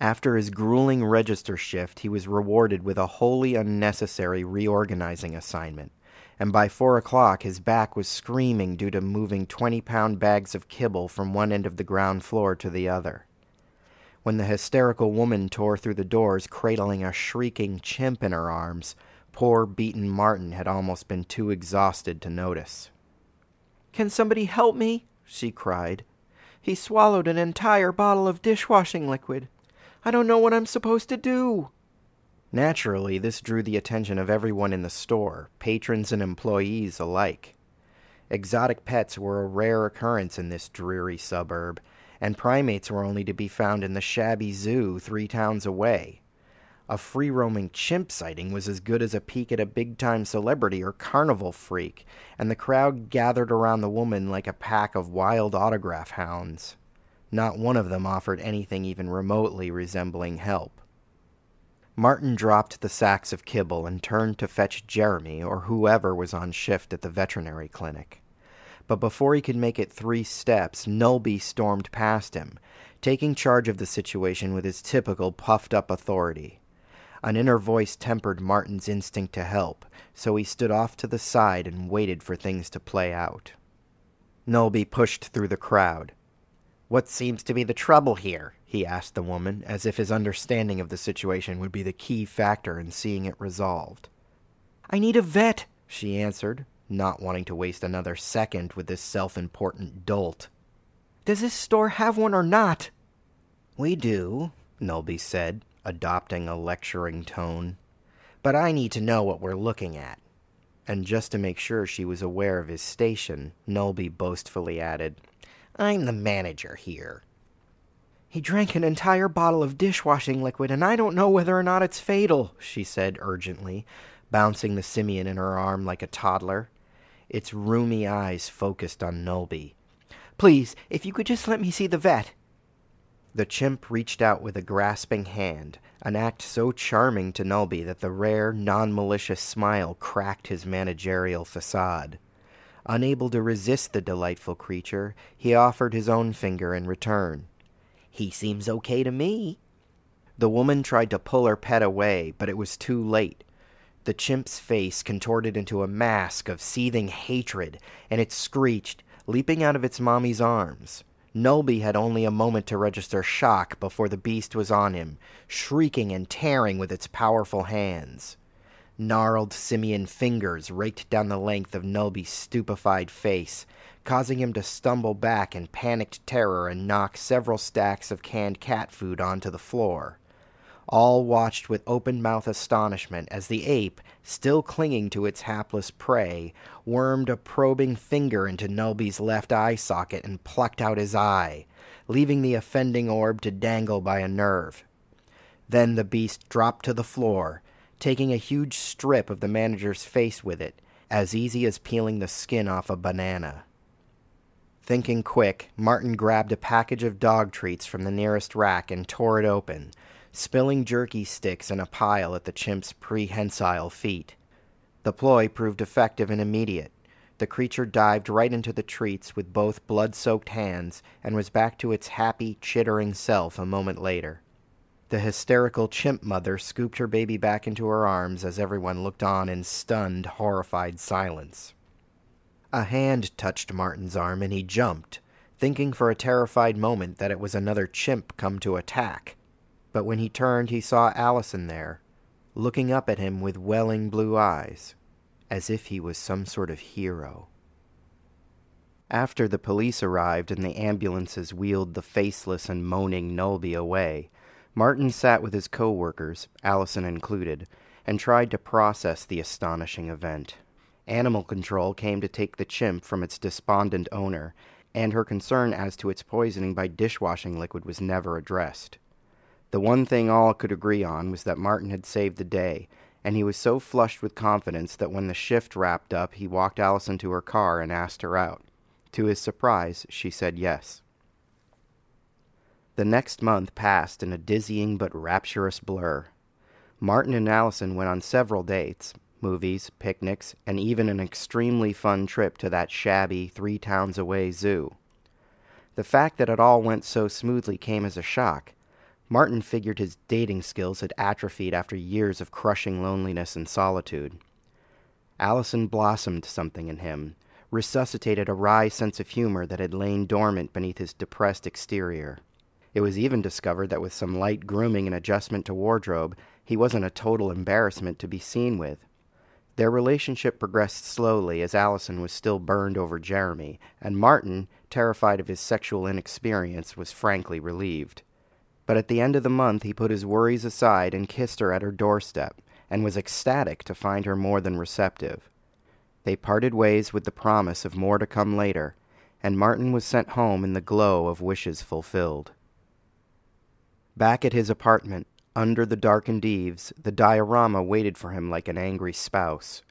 [SPEAKER 1] After his grueling register shift, he was rewarded with a wholly unnecessary reorganizing assignment, and by four o'clock his back was screaming due to moving twenty pound bags of kibble from one end of the ground floor to the other. When the hysterical woman tore through the doors, cradling a shrieking chimp in her arms, poor beaten Martin had almost been too exhausted to notice.
[SPEAKER 3] Can somebody help me? she cried. He swallowed an entire bottle of dishwashing liquid. I don't know what I'm supposed to do.
[SPEAKER 1] Naturally, this drew the attention of everyone in the store, patrons and employees alike. Exotic pets were a rare occurrence in this dreary suburb, and primates were only to be found in the shabby zoo three towns away. A free roaming chimp sighting was as good as a peek at a big time celebrity or carnival freak, and the crowd gathered around the woman like a pack of wild autograph hounds. Not one of them offered anything even remotely resembling help. Martin dropped the sacks of kibble and turned to fetch Jeremy or whoever was on shift at the veterinary clinic. But before he could make it three steps, Nulby stormed past him, taking charge of the situation with his typical puffed up authority. An inner voice tempered Martin's instinct to help, so he stood off to the side and waited for things to play out. Nulby pushed through the crowd.
[SPEAKER 2] What seems to be the trouble here? he asked the woman, as if his understanding of the situation would be the key factor in seeing it resolved.
[SPEAKER 3] I need a vet,
[SPEAKER 2] she answered, not wanting to waste another second with this self important dolt.
[SPEAKER 3] Does this store have one or not?
[SPEAKER 2] We do, Nulby said, adopting a lecturing tone. But I need to know what we're looking at.
[SPEAKER 1] And just to make sure she was aware of his station, Nulby boastfully added,
[SPEAKER 2] I'm the manager here.
[SPEAKER 3] He drank an entire bottle of dishwashing liquid, and I don't know whether or not it's fatal, she said urgently, bouncing the simian in her arm like a toddler. Its rheumy eyes focused on Nulby. Please, if you could just let me see the vet.
[SPEAKER 1] The chimp reached out with a grasping hand, an act so charming to Nulby that the rare, non malicious smile cracked his managerial facade. Unable to resist the delightful creature, he offered his own finger in return.
[SPEAKER 2] He seems okay to me.
[SPEAKER 1] The woman tried to pull her pet away, but it was too late. The chimp's face contorted into a mask of seething hatred, and it screeched, leaping out of its mommy's arms. Nulby had only a moment to register shock before the beast was on him, shrieking and tearing with its powerful hands. Gnarled simian fingers raked down the length of Nulby's stupefied face, causing him to stumble back in panicked terror and knock several stacks of canned cat food onto the floor. All watched with open mouth astonishment as the ape, still clinging to its hapless prey, wormed a probing finger into Nulby's left eye socket and plucked out his eye, leaving the offending orb to dangle by a nerve. Then the beast dropped to the floor, taking a huge strip of the manager's face with it, as easy as peeling the skin off a banana. Thinking quick, Martin grabbed a package of dog treats from the nearest rack and tore it open, spilling jerky sticks in a pile at the chimp's prehensile feet. The ploy proved effective and immediate.
[SPEAKER 3] the creature dived right into the treats with both blood soaked hands and was back to its happy, chittering self a moment later. The hysterical chimp mother scooped her baby back into her arms as everyone looked on in stunned, horrified silence. A hand touched Martin's arm and he jumped, thinking for a terrified moment that it was another chimp come to attack. But when he turned, he saw Allison there, looking up at him with welling blue eyes, as if he was some sort of hero. After the police arrived and the ambulances wheeled the faceless and moaning Nulby away, Martin sat with his co-workers, Allison included, and tried to process the astonishing event. Animal Control came to take the chimp from its despondent owner, and her concern as to its poisoning by dishwashing liquid was never addressed. The one thing all could agree on was that Martin had saved the day, and he was so flushed with confidence that when the shift wrapped up, he walked Allison to her car and asked her out. To his surprise, she said yes. The next month passed in a dizzying but rapturous blur. Martin and Allison went on several dates movies, picnics, and even an extremely fun trip to that shabby, three towns away zoo. The fact that it all went so smoothly came as a shock. Martin figured his dating skills had atrophied after years of crushing loneliness and solitude. Allison blossomed something in him, resuscitated a wry sense of humor that had lain dormant beneath his depressed exterior. It was even discovered that with some light grooming and adjustment to wardrobe, he wasn't a total embarrassment to be seen with. Their relationship progressed slowly as Allison was still burned over Jeremy, and Martin, terrified of his sexual inexperience, was frankly relieved. But at the end of the month, he put his worries aside and kissed her at her doorstep, and was ecstatic to find her more than receptive. They parted ways with the promise of more to come later, and Martin was sent home in the glow of wishes fulfilled. Back at his apartment, under the darkened eaves, the diorama waited for him like an angry spouse.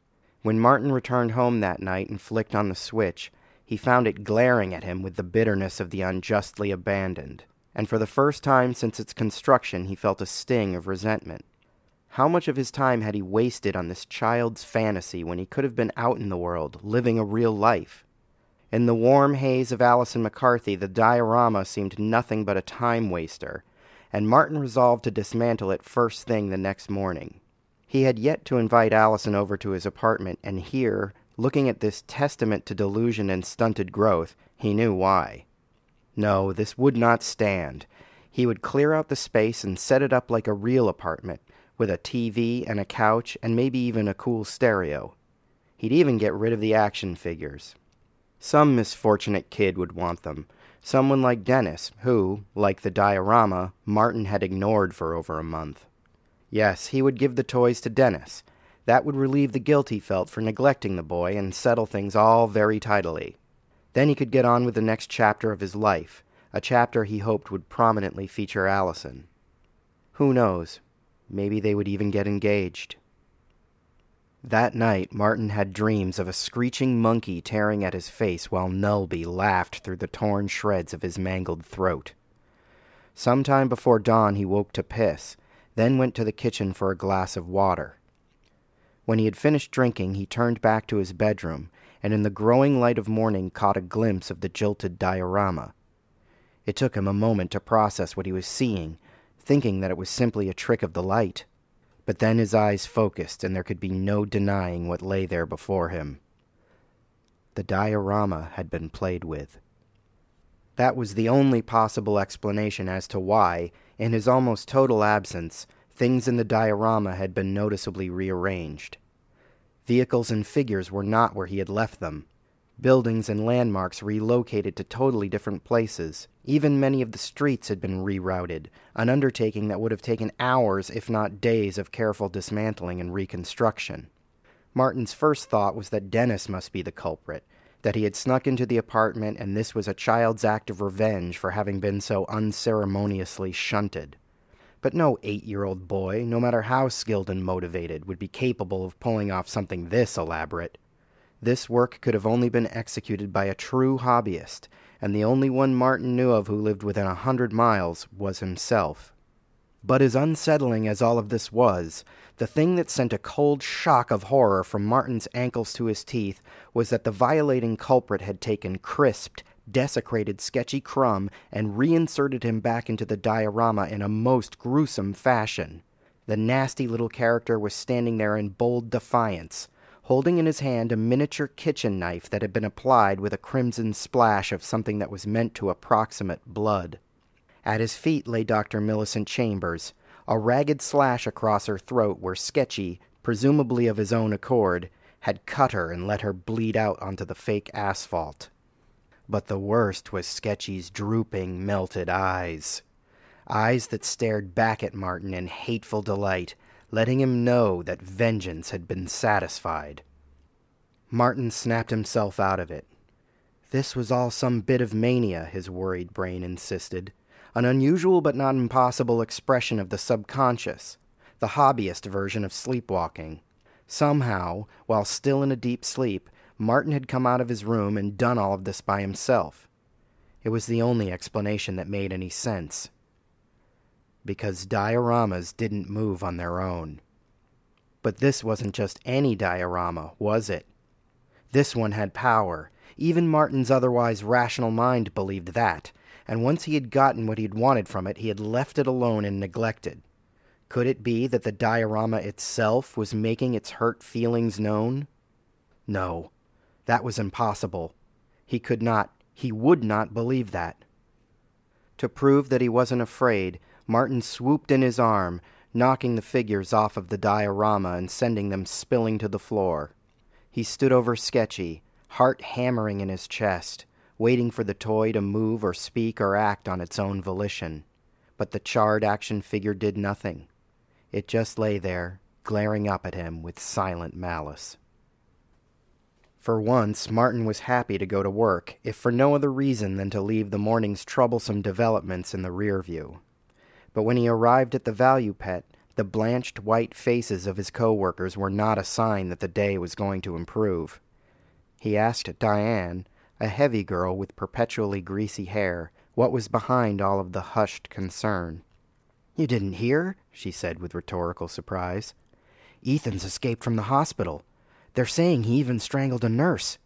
[SPEAKER 3] When Martin returned home that night and flicked on the switch, he found it glaring at him with the bitterness of the unjustly abandoned, and for the first time since its construction he felt a sting of resentment. How much of his time had he wasted on this child's fantasy when he could have been out in the world, living a real life? In the warm haze of Allison McCarthy, the diorama seemed nothing but a time waster, and Martin resolved to dismantle it first thing the next morning. He had yet to invite Allison over to his apartment, and here, looking at this testament to delusion and stunted growth, he knew why. No, this would not stand. He would clear out the space and set it up like a real apartment, with a TV and a couch and maybe even a cool stereo. He'd even get rid of the action figures. Some misfortunate kid would want them, Someone like Dennis, who, like the diorama, Martin had ignored for over a month. Yes, he would give the toys to Dennis. That would relieve the guilt he felt for neglecting the boy and settle things all very tidily. Then he could get on with the next chapter of his life, a chapter he hoped would prominently feature Allison. Who knows? Maybe they would even get engaged. That night, Martin had dreams of a screeching monkey tearing at his face while Nulby laughed through the torn shreds of his mangled throat. Some time before dawn, he woke to piss, then went to the kitchen for a glass of water. When he had finished drinking, he turned back to his bedroom, and in the growing light of morning caught a glimpse of the jilted diorama. It took him a moment to process what he was seeing, thinking that it was simply a trick of the light. But then his eyes focused, and there could be no denying what lay there before him. The diorama had been played with. That was the only possible explanation as to why, in his almost total absence, things in the diorama had been noticeably rearranged. Vehicles and figures were not where he had left them, buildings and landmarks relocated to totally different places. Even many of the streets had been rerouted, an undertaking that would have taken hours, if not days, of careful dismantling and reconstruction. Martin's first thought was that Dennis must be the culprit, that he had snuck into the apartment and this was a child's act of revenge for having been so unceremoniously shunted. But no eight year old boy, no matter how skilled and motivated, would be capable of pulling off something this elaborate. This work could have only been executed by a true hobbyist, and the only one Martin knew of who lived within a hundred miles was himself.
[SPEAKER 1] But as unsettling as all of this was, the thing that sent a cold shock of horror from Martin's ankles to his teeth was that the violating culprit had taken crisped, desecrated Sketchy Crumb and reinserted him back into the diorama in a most gruesome fashion. The nasty little character was standing there in bold defiance, holding in his hand a miniature kitchen knife that had been applied with a crimson splash of something that was meant to approximate blood. At his feet lay Dr. Millicent Chambers, a ragged slash across her throat where Sketchy, presumably of his own accord, had cut her and let her bleed out onto the fake asphalt. But the worst was Sketchy's drooping, melted eyes eyes that stared back at Martin in hateful delight, letting him know that vengeance had been satisfied. Martin snapped himself out of it. This was all some bit of mania, his worried brain insisted. An unusual but not impossible expression of the subconscious, the hobbyist version of sleepwalking. Somehow, while still in a deep sleep, Martin had come out of his room and done all of this by himself. It was the only explanation that made any sense because dioramas didn't move on their own. But this wasn't just any diorama, was it? This one had power. Even Martin's otherwise rational mind believed that, and once he had gotten what he had wanted from it, he had left it alone and neglected. Could it be that the diorama itself was making its hurt feelings known? No, that was impossible. He could not, he would not believe that. To prove that he wasn't afraid, Martin swooped in his arm, knocking the figures off of the diorama and sending them spilling to the floor. He stood over Sketchy, heart hammering in his chest, waiting for the toy to move or speak or act on its own volition. But the charred action figure did nothing. It just lay there, glaring up at him with silent malice. For once, Martin was happy to go to work, if for no other reason than to leave the morning's troublesome developments in the rear view but when he arrived at the value pet, the blanched white faces of his co-workers were not a sign that the day was going to improve. He asked Diane, a heavy girl with perpetually greasy hair, what was behind all of the hushed concern. You didn't hear? she said with rhetorical surprise. Ethan's escaped from the hospital. They're saying he even strangled a nurse.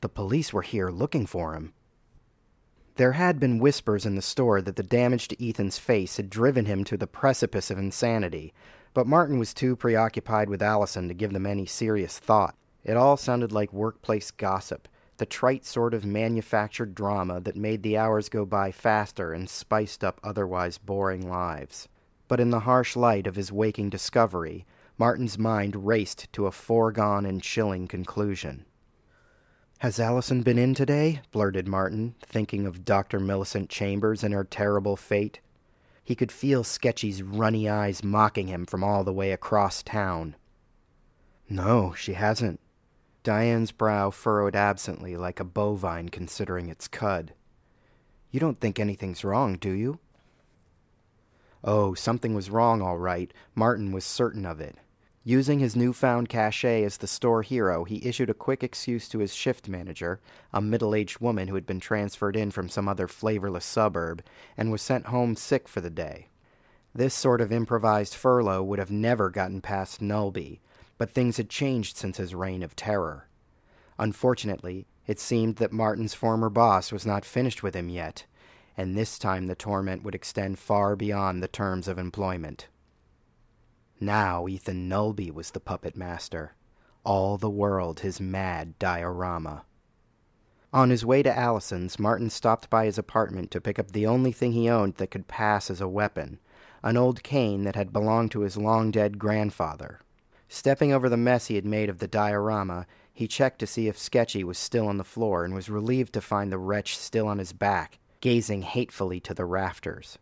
[SPEAKER 1] The police were here looking for him. There had been whispers in the store that the damage to Ethan's face had driven him to the precipice of insanity, but Martin was too preoccupied with Allison to give them any serious thought. It all sounded like workplace gossip, the trite sort of manufactured drama that made the hours go by faster and spiced up otherwise boring lives. But in the harsh light of his waking discovery, Martin's mind raced to a foregone and chilling conclusion. Has Allison been in today? blurted Martin, thinking of Dr. Millicent Chambers and her terrible fate. He could feel Sketchy's runny eyes mocking him from all the way across town. No, she hasn't. Diane's brow furrowed absently like a bovine considering its cud. You don't think anything's wrong, do you? Oh, something was wrong, all right. Martin was certain of it. Using his newfound cachet as the store hero, he issued a quick excuse to his shift manager, a middle aged woman who had been transferred in from some other flavorless suburb and was sent home sick for the day. This sort of improvised furlough would have never gotten past Nulby, but things had changed since his reign of terror. Unfortunately, it seemed that Martin's former boss was not finished with him yet, and this time the torment would extend far beyond the terms of employment. Now Ethan Nulby was the puppet master. All the world his mad diorama. On his way to Allison's, Martin stopped by his apartment to pick up the only thing he owned that could pass as a weapon an old cane that had belonged to his long dead grandfather. Stepping over the mess he had made of the diorama, he checked to see if Sketchy was still on the floor and was relieved to find the wretch still on his back, gazing hatefully to the rafters.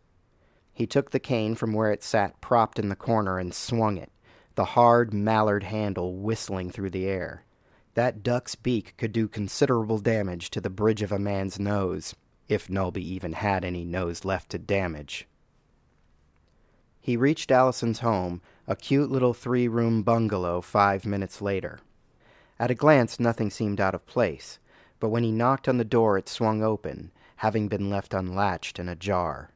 [SPEAKER 1] He took the cane from where it sat propped in the corner and swung it, the hard mallard handle whistling through the air. That duck's beak could do considerable damage to the bridge of a man's nose, if Nulby even had any nose left to damage. He reached Allison's home, a cute little three room bungalow, five minutes later. At a glance, nothing seemed out of place, but when he knocked on the door, it swung open, having been left unlatched and ajar.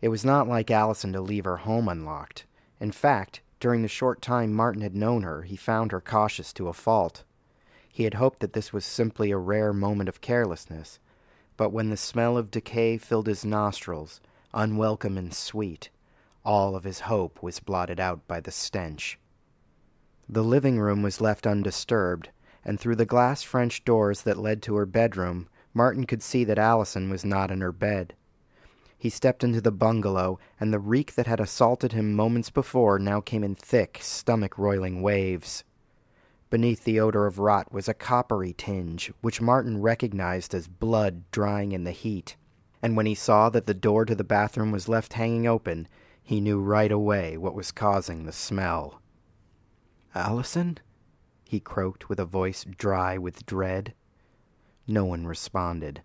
[SPEAKER 1] It was not like Allison to leave her home unlocked. In fact, during the short time Martin had known her, he found her cautious to a fault. He had hoped that this was simply a rare moment of carelessness, but when the smell of decay filled his nostrils, unwelcome and sweet, all of his hope was blotted out by the stench. The living room was left undisturbed, and through the glass French doors that led to her bedroom, Martin could see that Allison was not in her bed. He stepped into the bungalow, and the reek that had assaulted him moments before now came in thick, stomach roiling waves. Beneath the odor of rot was a coppery tinge, which Martin recognized as blood drying in the heat. And when he saw that the door to the bathroom was left hanging open, he knew right away what was causing the smell. Allison? he croaked with a voice dry with dread. No one responded.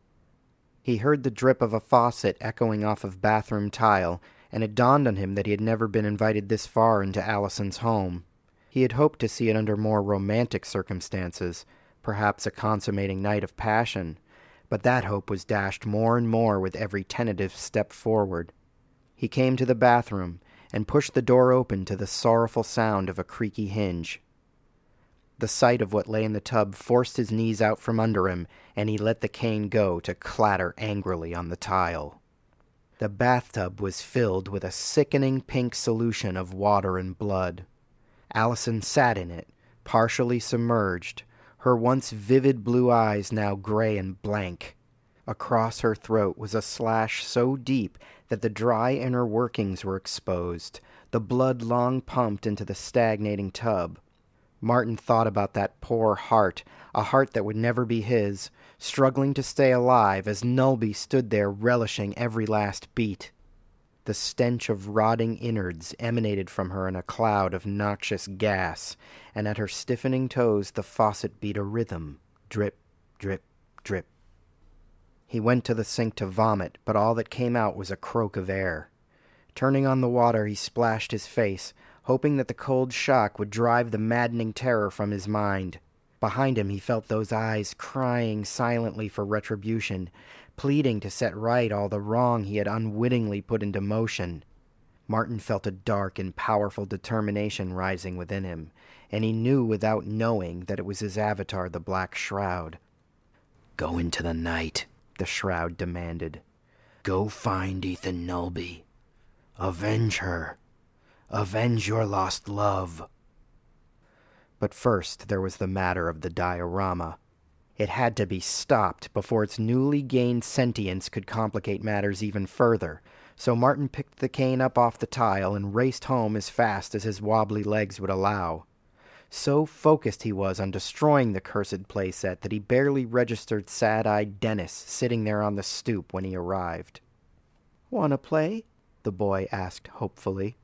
[SPEAKER 1] He heard the drip of a faucet echoing off of bathroom tile, and it dawned on him that he had never been invited this far into Allison's home. He had hoped to see it under more romantic circumstances, perhaps a consummating night of passion, but that hope was dashed more and more with every tentative step forward. He came to the bathroom and pushed the door open to the sorrowful sound of a creaky hinge. The sight of what lay in the tub forced his knees out from under him, and he let the cane go to clatter angrily on the tile. The bathtub was filled with a sickening pink solution of water and blood. Allison sat in it, partially submerged, her once vivid blue eyes now gray and blank. Across her throat was a slash so deep that the dry inner workings were exposed, the blood long pumped into the stagnating tub. Martin thought about that poor heart, a heart that would never be his, struggling to stay alive as Nulby stood there relishing every last beat. The stench of rotting innards emanated from her in a cloud of noxious gas, and at her stiffening toes the faucet beat a rhythm drip, drip, drip. He went to the sink to vomit, but all that came out was a croak of air. Turning on the water, he splashed his face, hoping that the cold shock would drive the maddening terror from his mind. Behind him, he felt those eyes crying silently for retribution, pleading to set right all the wrong he had unwittingly put into motion. Martin felt a dark and powerful determination rising within him, and he knew without knowing that it was his avatar, the Black Shroud.
[SPEAKER 4] Go into the night,
[SPEAKER 1] the Shroud demanded.
[SPEAKER 4] Go find Ethan Nulby. Avenge her. Avenge your lost love.
[SPEAKER 1] But first there was the matter of the diorama. It had to be stopped before its newly gained sentience could complicate matters even further, so Martin picked the cane up off the tile and raced home as fast as his wobbly legs would allow. So focused he was on destroying the cursed playset that he barely registered sad-eyed Dennis sitting there on the stoop when he arrived. "Want to play?" the boy asked hopefully.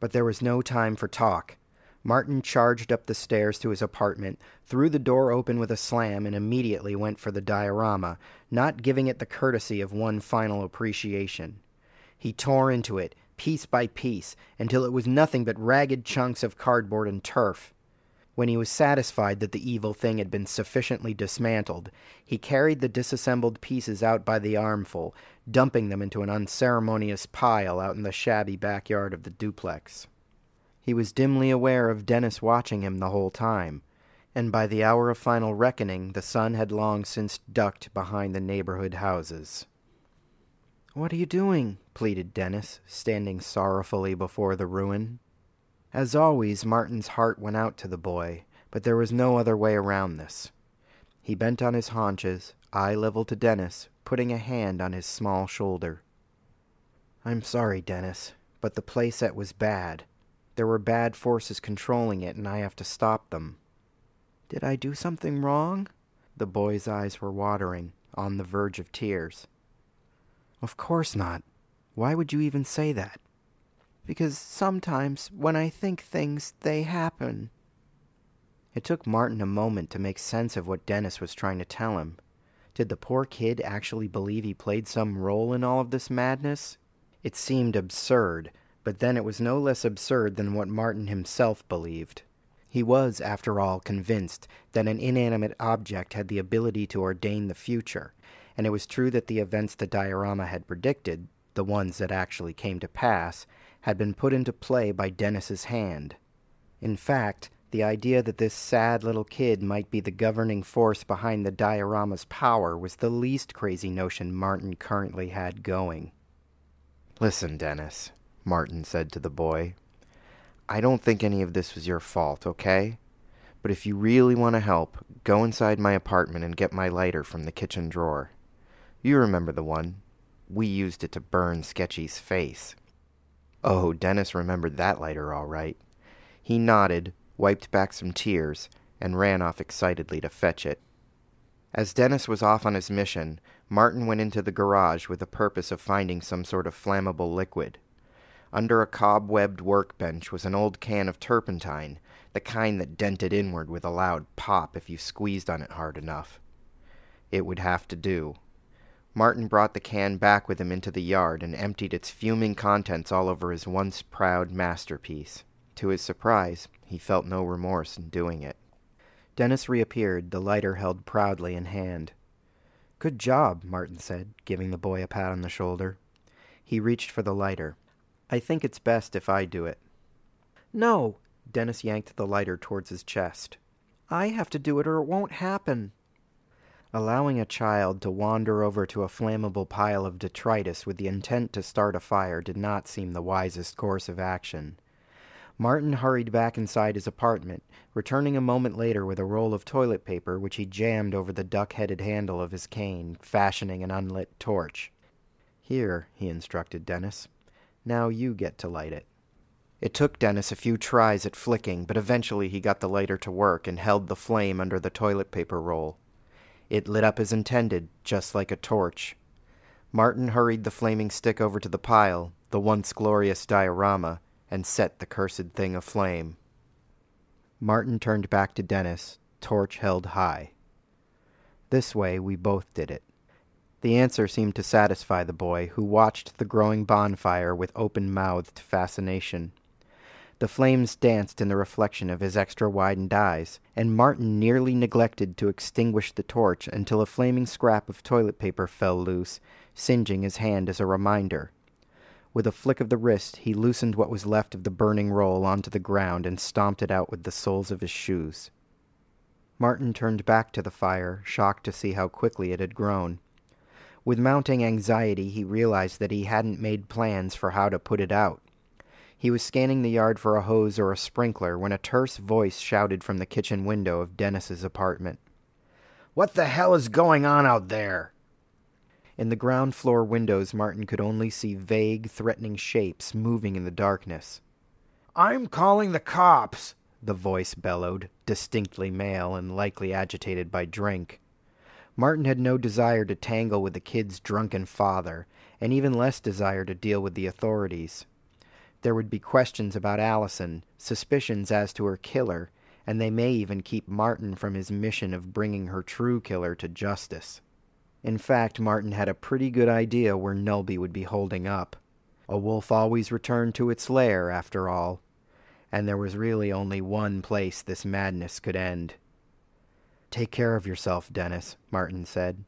[SPEAKER 1] But there was no time for talk. Martin charged up the stairs to his apartment, threw the door open with a slam, and immediately went for the diorama, not giving it the courtesy of one final appreciation. He tore into it, piece by piece, until it was nothing but ragged chunks of cardboard and turf. When he was satisfied that the evil thing had been sufficiently dismantled, he carried the disassembled pieces out by the armful, dumping them into an unceremonious pile out in the shabby backyard of the duplex. He was dimly aware of Dennis watching him the whole time, and by the hour of final reckoning the sun had long since ducked behind the neighborhood houses. What are you doing? pleaded Dennis, standing sorrowfully before the ruin. As always, Martin's heart went out to the boy, but there was no other way around this. He bent on his haunches, eye level to Dennis, putting a hand on his small shoulder. I'm sorry, Dennis, but the playset was bad. There were bad forces controlling it, and I have to stop them. Did I do something wrong? The boy's eyes were watering, on the verge of tears. Of course not. Why would you even say that? because sometimes when I think things, they happen. It took Martin a moment to make sense of what Dennis was trying to tell him. Did the poor kid actually believe he played some role in all of this madness? It seemed absurd, but then it was no less absurd than what Martin himself believed. He was, after all, convinced that an inanimate object had the ability to ordain the future, and it was true that the events the diorama had predicted, the ones that actually came to pass, had been put into play by Dennis's hand. In fact, the idea that this sad little kid might be the governing force behind the diorama's power was the least crazy notion Martin currently had going. Listen, Dennis, Martin said to the boy. I don't think any of this was your fault, okay? But if you really want to help, go inside my apartment and get my lighter from the kitchen drawer. You remember the one. We used it to burn Sketchy's face. Oh, Dennis remembered that lighter all right. He nodded, wiped back some tears, and ran off excitedly to fetch it. As Dennis was off on his mission, Martin went into the garage with the purpose of finding some sort of flammable liquid. Under a cobwebbed workbench was an old can of turpentine, the kind that dented inward with a loud pop if you squeezed on it hard enough. It would have to do. Martin brought the can back with him into the yard and emptied its fuming contents all over his once proud masterpiece. To his surprise, he felt no remorse in doing it. Dennis reappeared, the lighter held proudly in hand. Good job, Martin said, giving the boy a pat on the shoulder. He reached for the lighter. I think it's best if I do it. No, Dennis yanked the lighter towards his chest. I have to do it or it won't happen. Allowing a child to wander over to a flammable pile of detritus with the intent to start a fire did not seem the wisest course of action. Martin hurried back inside his apartment, returning a moment later with a roll of toilet paper which he jammed over the duck-headed handle of his cane, fashioning an unlit torch. Here, he instructed Dennis. Now you get to light it. It took Dennis a few tries at flicking, but eventually he got the lighter to work and held the flame under the toilet paper roll. It lit up as intended, just like a torch. Martin hurried the flaming stick over to the pile, the once glorious diorama, and set the cursed thing aflame. Martin turned back to Dennis, torch held high. This way we both did it. The answer seemed to satisfy the boy, who watched the growing bonfire with open-mouthed fascination. The flames danced in the reflection of his extra-widened eyes, and Martin nearly neglected to extinguish the torch until a flaming scrap of toilet paper fell loose, singeing his hand as a reminder. With a flick of the wrist, he loosened what was left of the burning roll onto the ground and stomped it out with the soles of his shoes. Martin turned back to the fire, shocked to see how quickly it had grown. With mounting anxiety, he realized that he hadn't made plans for how to put it out. He was scanning the yard for a hose or a sprinkler when a terse voice shouted from the kitchen window of Dennis's apartment.
[SPEAKER 2] What the hell is going on out there?
[SPEAKER 1] In the ground floor windows, Martin could only see vague, threatening shapes moving in the darkness.
[SPEAKER 2] I'm calling the cops,
[SPEAKER 1] the voice bellowed, distinctly male and likely agitated by drink. Martin had no desire to tangle with the kid's drunken father, and even less desire to deal with the authorities. There would be questions about Allison, suspicions as to her killer, and they may even keep Martin from his mission of bringing her true killer to justice. In fact, Martin had a pretty good idea where Nulby would be holding up. A wolf always returned to its lair, after all, and there was really only one place this madness could end. Take care of yourself, Dennis, Martin said.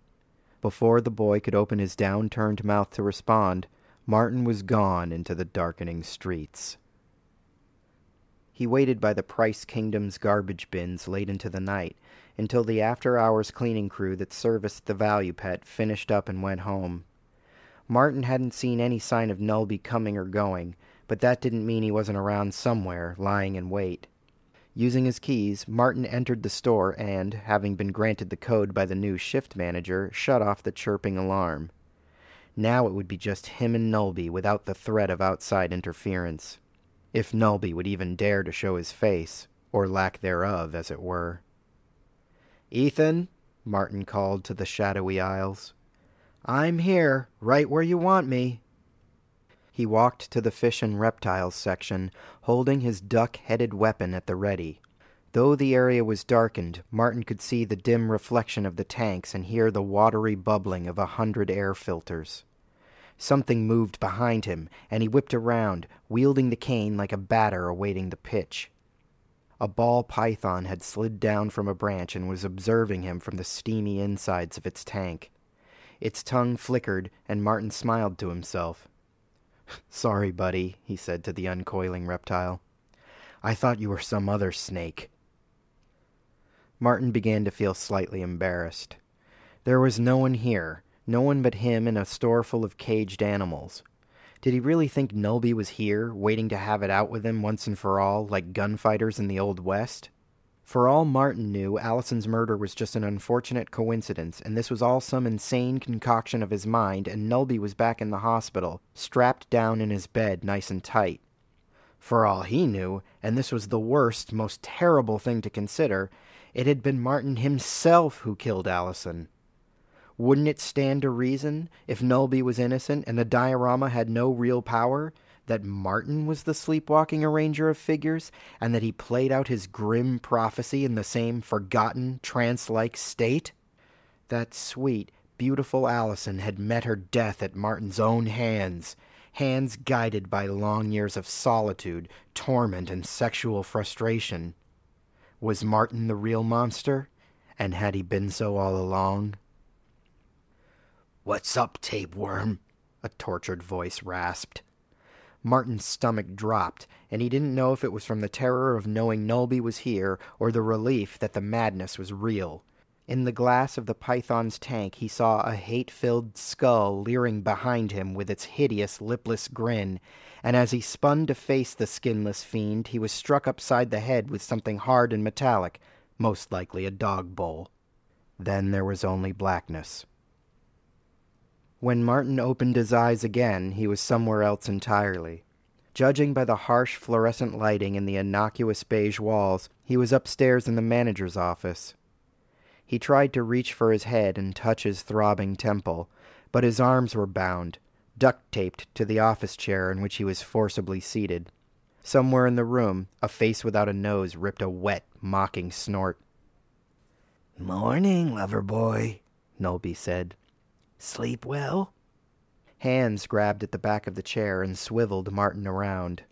[SPEAKER 1] Before the boy could open his downturned mouth to respond, Martin was gone into the darkening streets. He waited by the Price Kingdom's garbage bins late into the night, until the after-hours cleaning crew that serviced the value pet finished up and went home. Martin hadn't seen any sign of Nulby coming or going, but that didn't mean he wasn't around somewhere, lying in wait. Using his keys, Martin entered the store and, having been granted the code by the new shift manager, shut off the chirping alarm. Now it would be just him and Nulby without the threat of outside interference. If Nulby would even dare to show his face, or lack thereof, as it were. Ethan, Martin called to the shadowy aisles. I'm here, right where you want me. He walked to the fish and reptiles section, holding his duck-headed weapon at the ready. Though the area was darkened, Martin could see the dim reflection of the tanks and hear the watery bubbling of a hundred air filters. Something moved behind him, and he whipped around, wielding the cane like a batter awaiting the pitch. A ball python had slid down from a branch and was observing him from the steamy insides of its tank. Its tongue flickered, and Martin smiled to himself.
[SPEAKER 3] Sorry, buddy, he said to the uncoiling reptile. I thought you were some other snake. Martin began to feel slightly embarrassed. There was no one here, no one but him in a store full of caged animals. Did he really think Nulby was here, waiting to have it out with him once and for all, like gunfighters in the Old West? For all Martin knew, Allison's murder was just an unfortunate coincidence, and this was all some insane concoction of his mind, and Nulby was back in the hospital, strapped down in his bed nice and tight. For all he knew, and this was the worst, most terrible thing to consider, it had been Martin himself who killed Allison. Wouldn't it stand to reason, if Nulby was innocent and the diorama had no real power, that Martin was the sleepwalking arranger of figures, and that he played out his grim prophecy in the same forgotten, trance like state? That sweet, beautiful Allison had met her death at Martin's own hands, hands guided by long years of solitude, torment, and sexual frustration. Was Martin the real monster? And had he been so all along?
[SPEAKER 2] What's up, tapeworm? A tortured voice rasped.
[SPEAKER 3] Martin's stomach dropped, and he didn't know if it was from the terror of knowing Nulby was here or the relief that the madness was real. In the glass of the python's tank, he saw a hate filled skull leering behind him with its hideous, lipless grin, and as he spun to face the skinless fiend, he was struck upside the head with something hard and metallic, most likely a dog bowl. Then there was only blackness. When Martin opened his eyes again, he was somewhere else entirely. Judging by the harsh fluorescent lighting and the innocuous beige walls, he was upstairs in the manager's office. He tried to reach for his head and touch his throbbing temple, but his arms were bound, duct taped to the office chair in which he was forcibly seated. Somewhere in the room, a face without a nose ripped a wet, mocking snort.
[SPEAKER 2] Morning, lover boy,
[SPEAKER 3] Nulby said.
[SPEAKER 2] Sleep well?
[SPEAKER 3] Hands grabbed at the back of the chair and swiveled Martin around.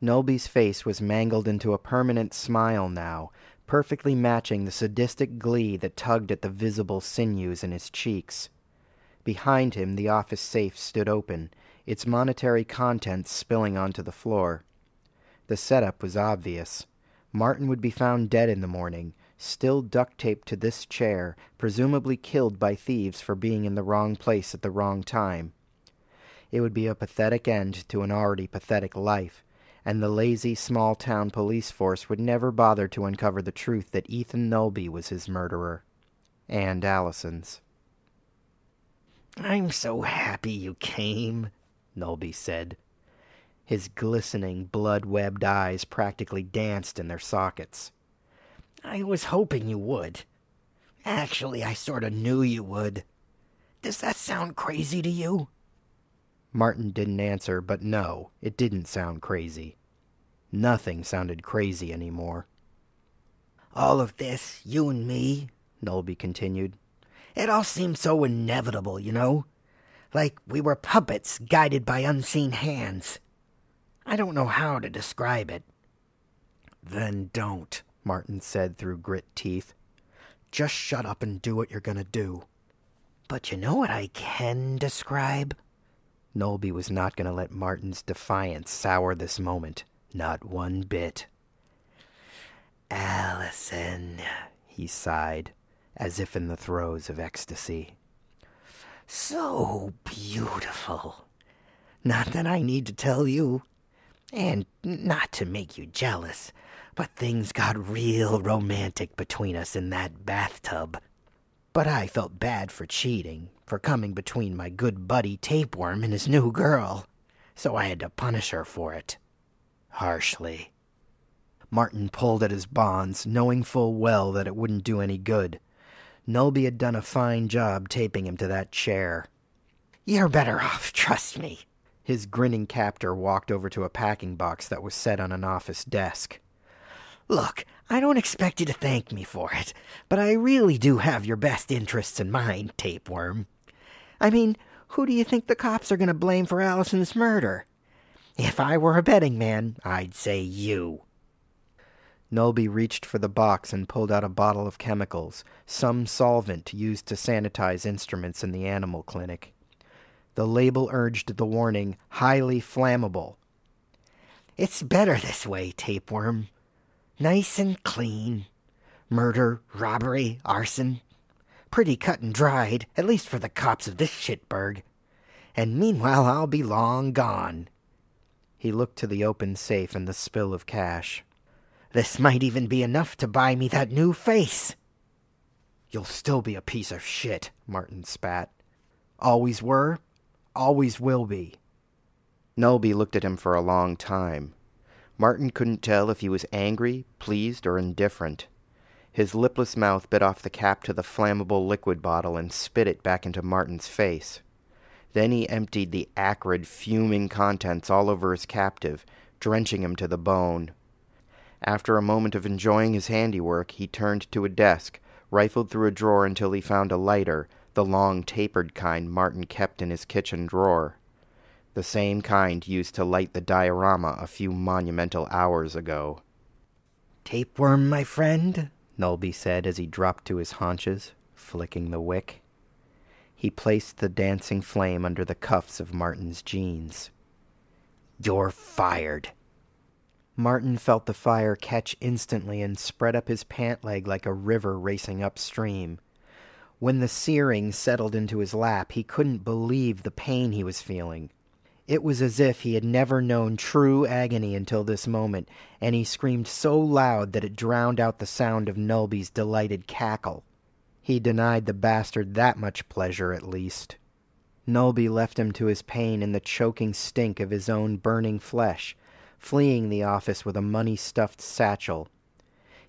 [SPEAKER 3] Nulby's face was mangled into a permanent smile now, perfectly matching the sadistic glee that tugged at the visible sinews in his cheeks. Behind him, the office safe stood open, its monetary contents spilling onto the floor. The setup was obvious. Martin would be found dead in the morning, still duct taped to this chair, presumably killed by thieves for being in the wrong place at the wrong time. It would be a pathetic end to an already pathetic life, and the lazy small town police force would never bother to uncover the truth that Ethan Nulby was his murderer. And Allison's.
[SPEAKER 2] I'm so happy you came, Nulby said.
[SPEAKER 3] His glistening, blood webbed eyes practically danced in their sockets.
[SPEAKER 2] I was hoping you would. Actually, I sort of knew you would. Does that sound crazy to you?
[SPEAKER 3] Martin didn't answer, but no, it didn't sound crazy. Nothing sounded crazy anymore.
[SPEAKER 2] All of this, you and me, Nulby continued. It all seemed so inevitable, you know? Like we were puppets guided by unseen hands. I don't know how to describe it.
[SPEAKER 3] Then don't, Martin said through grit teeth. Just shut up and do what you're going to do.
[SPEAKER 2] But you know what I can describe?
[SPEAKER 3] Nulby was not going to let Martin's defiance sour this moment. Not one bit.
[SPEAKER 2] Allison, he sighed, as if in the throes of ecstasy. So beautiful. Not that I need to tell you, and not to make you jealous, but things got real romantic between us in that bathtub. But I felt bad for cheating, for coming between my good buddy Tapeworm and his new girl, so I had to punish her for it. Harshly.
[SPEAKER 3] Martin pulled at his bonds, knowing full well that it wouldn't do any good. Nulby had done a fine job taping him to that chair.
[SPEAKER 2] You're better off, trust me.
[SPEAKER 3] His grinning captor walked over to a packing box that was set on an office desk.
[SPEAKER 2] Look, I don't expect you to thank me for it, but I really do have your best interests in mind, Tapeworm. I mean, who do you think the cops are going to blame for Allison's murder? If I were a betting man, I'd say you.
[SPEAKER 3] Nulby reached for the box and pulled out a bottle of chemicals, some solvent used to sanitize instruments in the animal clinic. The label urged the warning, highly flammable.
[SPEAKER 2] It's better this way, tapeworm. Nice and clean. Murder, robbery, arson. Pretty cut and dried, at least for the cops of this shitburg. And meanwhile, I'll be long gone.
[SPEAKER 3] He looked to the open safe and the spill of cash.
[SPEAKER 2] This might even be enough to buy me that new face.
[SPEAKER 3] You'll still be a piece of shit, Martin spat. Always were, always will be. Nulby looked at him for a long time. Martin couldn't tell if he was angry, pleased, or indifferent. His lipless mouth bit off the cap to the flammable liquid bottle and spit it back into Martin's face. Then he emptied the acrid, fuming contents all over his captive, drenching him to the bone. After a moment of enjoying his handiwork, he turned to a desk, rifled through a drawer until he found a lighter, the long, tapered kind Martin kept in his kitchen drawer. The same kind used to light the diorama a few monumental hours ago.
[SPEAKER 2] Tapeworm, my friend,
[SPEAKER 3] Nulby said as he dropped to his haunches, flicking the wick. He placed the dancing flame under the cuffs of Martin's jeans.
[SPEAKER 2] You're fired.
[SPEAKER 3] Martin felt the fire catch instantly and spread up his pant leg like a river racing upstream. When the searing settled into his lap, he couldn't believe the pain he was feeling. It was as if he had never known true agony until this moment, and he screamed so loud that it drowned out the sound of Nulby's delighted cackle. He denied the bastard that much pleasure, at least. Nulby left him to his pain and the choking stink of his own burning flesh, fleeing the office with a money-stuffed satchel.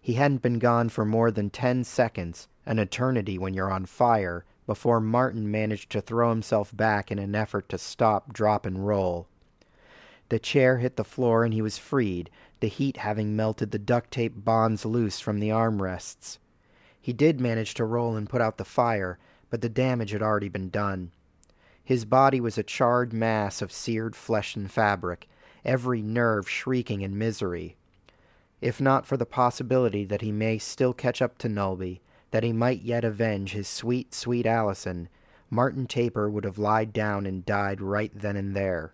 [SPEAKER 3] He hadn't been gone for more than ten seconds, an eternity when you're on fire, before Martin managed to throw himself back in an effort to stop, drop, and roll. The chair hit the floor and he was freed, the heat having melted the duct tape bonds loose from the armrests. He did manage to roll and put out the fire, but the damage had already been done. His body was a charred mass of seared flesh and fabric, every nerve shrieking in misery. If not for the possibility that he may still catch up to Nulby, that he might yet avenge his sweet, sweet Allison, Martin Taper would have lied down and died right then and there.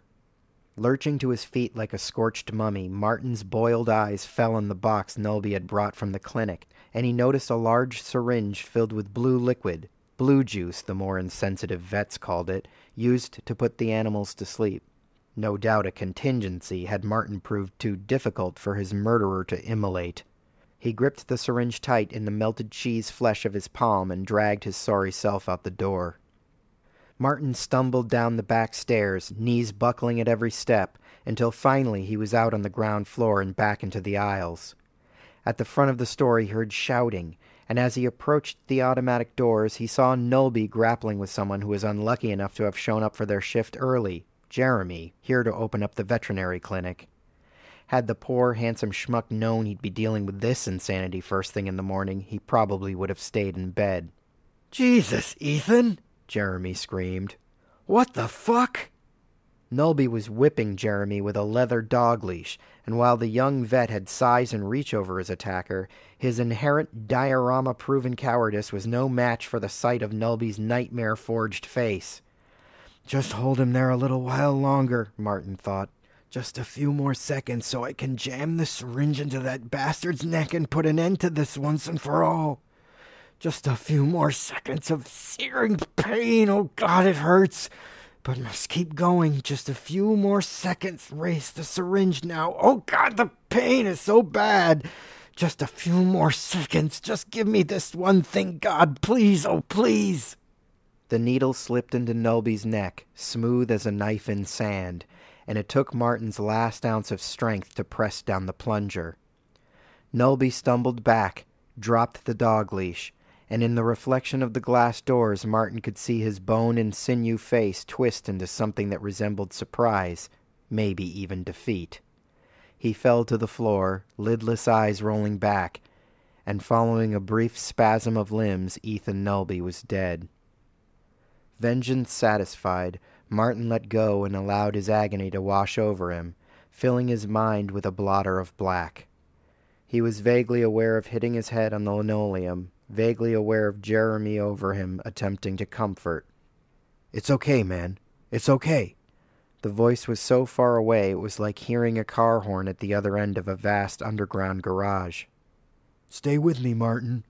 [SPEAKER 3] Lurching to his feet like a scorched mummy, Martin's boiled eyes fell on the box Nulby had brought from the clinic, and he noticed a large syringe filled with blue liquid, blue juice, the more insensitive vets called it, used to put the animals to sleep. No doubt a contingency had Martin proved too difficult for his murderer to immolate. He gripped the syringe tight in the melted cheese flesh of his palm and dragged his sorry self out the door. Martin stumbled down the back stairs, knees buckling at every step, until finally he was out on the ground floor and back into the aisles. At the front of the store he heard shouting, and as he approached the automatic doors he saw Nulby grappling with someone who was unlucky enough to have shown up for their shift early, Jeremy, here to open up the veterinary clinic. Had the poor, handsome schmuck known he'd be dealing with this insanity first thing in the morning, he probably would have stayed in bed.
[SPEAKER 2] Jesus, Ethan! Jeremy screamed. What the fuck?
[SPEAKER 3] Nulby was whipping Jeremy with a leather dog leash, and while the young vet had size and reach over his attacker, his inherent diorama-proven cowardice was no match for the sight of Nulby's nightmare-forged face.
[SPEAKER 2] Just hold him there a little while longer, Martin thought. Just a few more seconds so I can jam the syringe into that bastard's neck and put an end to this once and for all. Just a few more seconds of searing pain. Oh, God, it hurts. But must keep going. Just a few more seconds. Race the syringe now. Oh, God, the pain is so bad. Just a few more seconds. Just give me this one thing, God. Please, oh, please.
[SPEAKER 3] The needle slipped into Nulby's neck, smooth as a knife in sand, and it took Martin's last ounce of strength to press down the plunger. Nulby stumbled back, dropped the dog leash, and in the reflection of the glass doors Martin could see his bone and sinew face twist into something that resembled surprise, maybe even defeat. He fell to the floor, lidless eyes rolling back, and following a brief spasm of limbs, Ethan Nulby was dead. Vengeance satisfied, Martin let go and allowed his agony to wash over him, filling his mind with a blotter of black. He was vaguely aware of hitting his head on the linoleum, vaguely aware of Jeremy over him attempting to comfort. It's okay, man.
[SPEAKER 4] It's okay.
[SPEAKER 3] The voice was so far away it was like hearing a car horn at the other end of a vast underground garage.
[SPEAKER 4] Stay with me, Martin.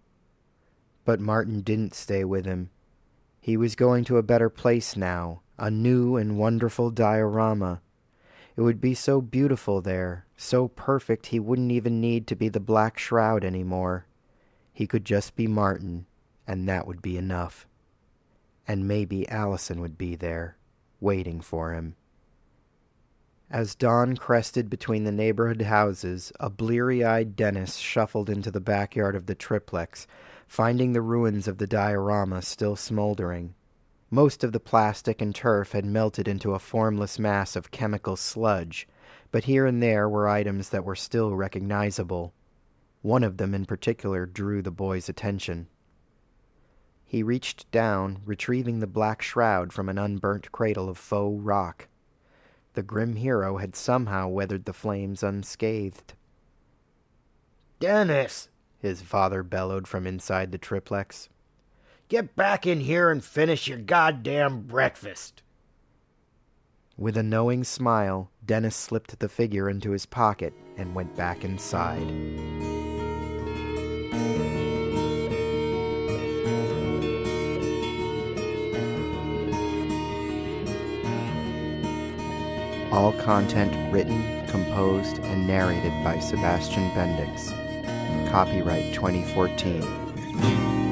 [SPEAKER 3] But Martin didn't stay with him. He was going to a better place now, a new and wonderful diorama. It would be so beautiful there, so perfect he wouldn't even need to be the Black Shroud any more. He could just be Martin, and that would be enough. And maybe Allison would be there, waiting for him. As dawn crested between the neighborhood houses, a bleary-eyed Dennis shuffled into the backyard of the triplex, finding the ruins of the diorama still smoldering. Most of the plastic and turf had melted into a formless mass of chemical sludge, but here and there were items that were still recognizable. One of them in particular drew the boy's attention. He reached down, retrieving the black shroud from an unburnt cradle of faux rock. The grim hero had somehow weathered the flames unscathed.
[SPEAKER 2] Dennis,
[SPEAKER 3] his father bellowed from inside the triplex.
[SPEAKER 2] Get back in here and finish your goddamn breakfast.
[SPEAKER 3] With a knowing smile, Dennis slipped the figure into his pocket and went back inside. All content written, composed, and narrated by Sebastian Bendix. Copyright 2014.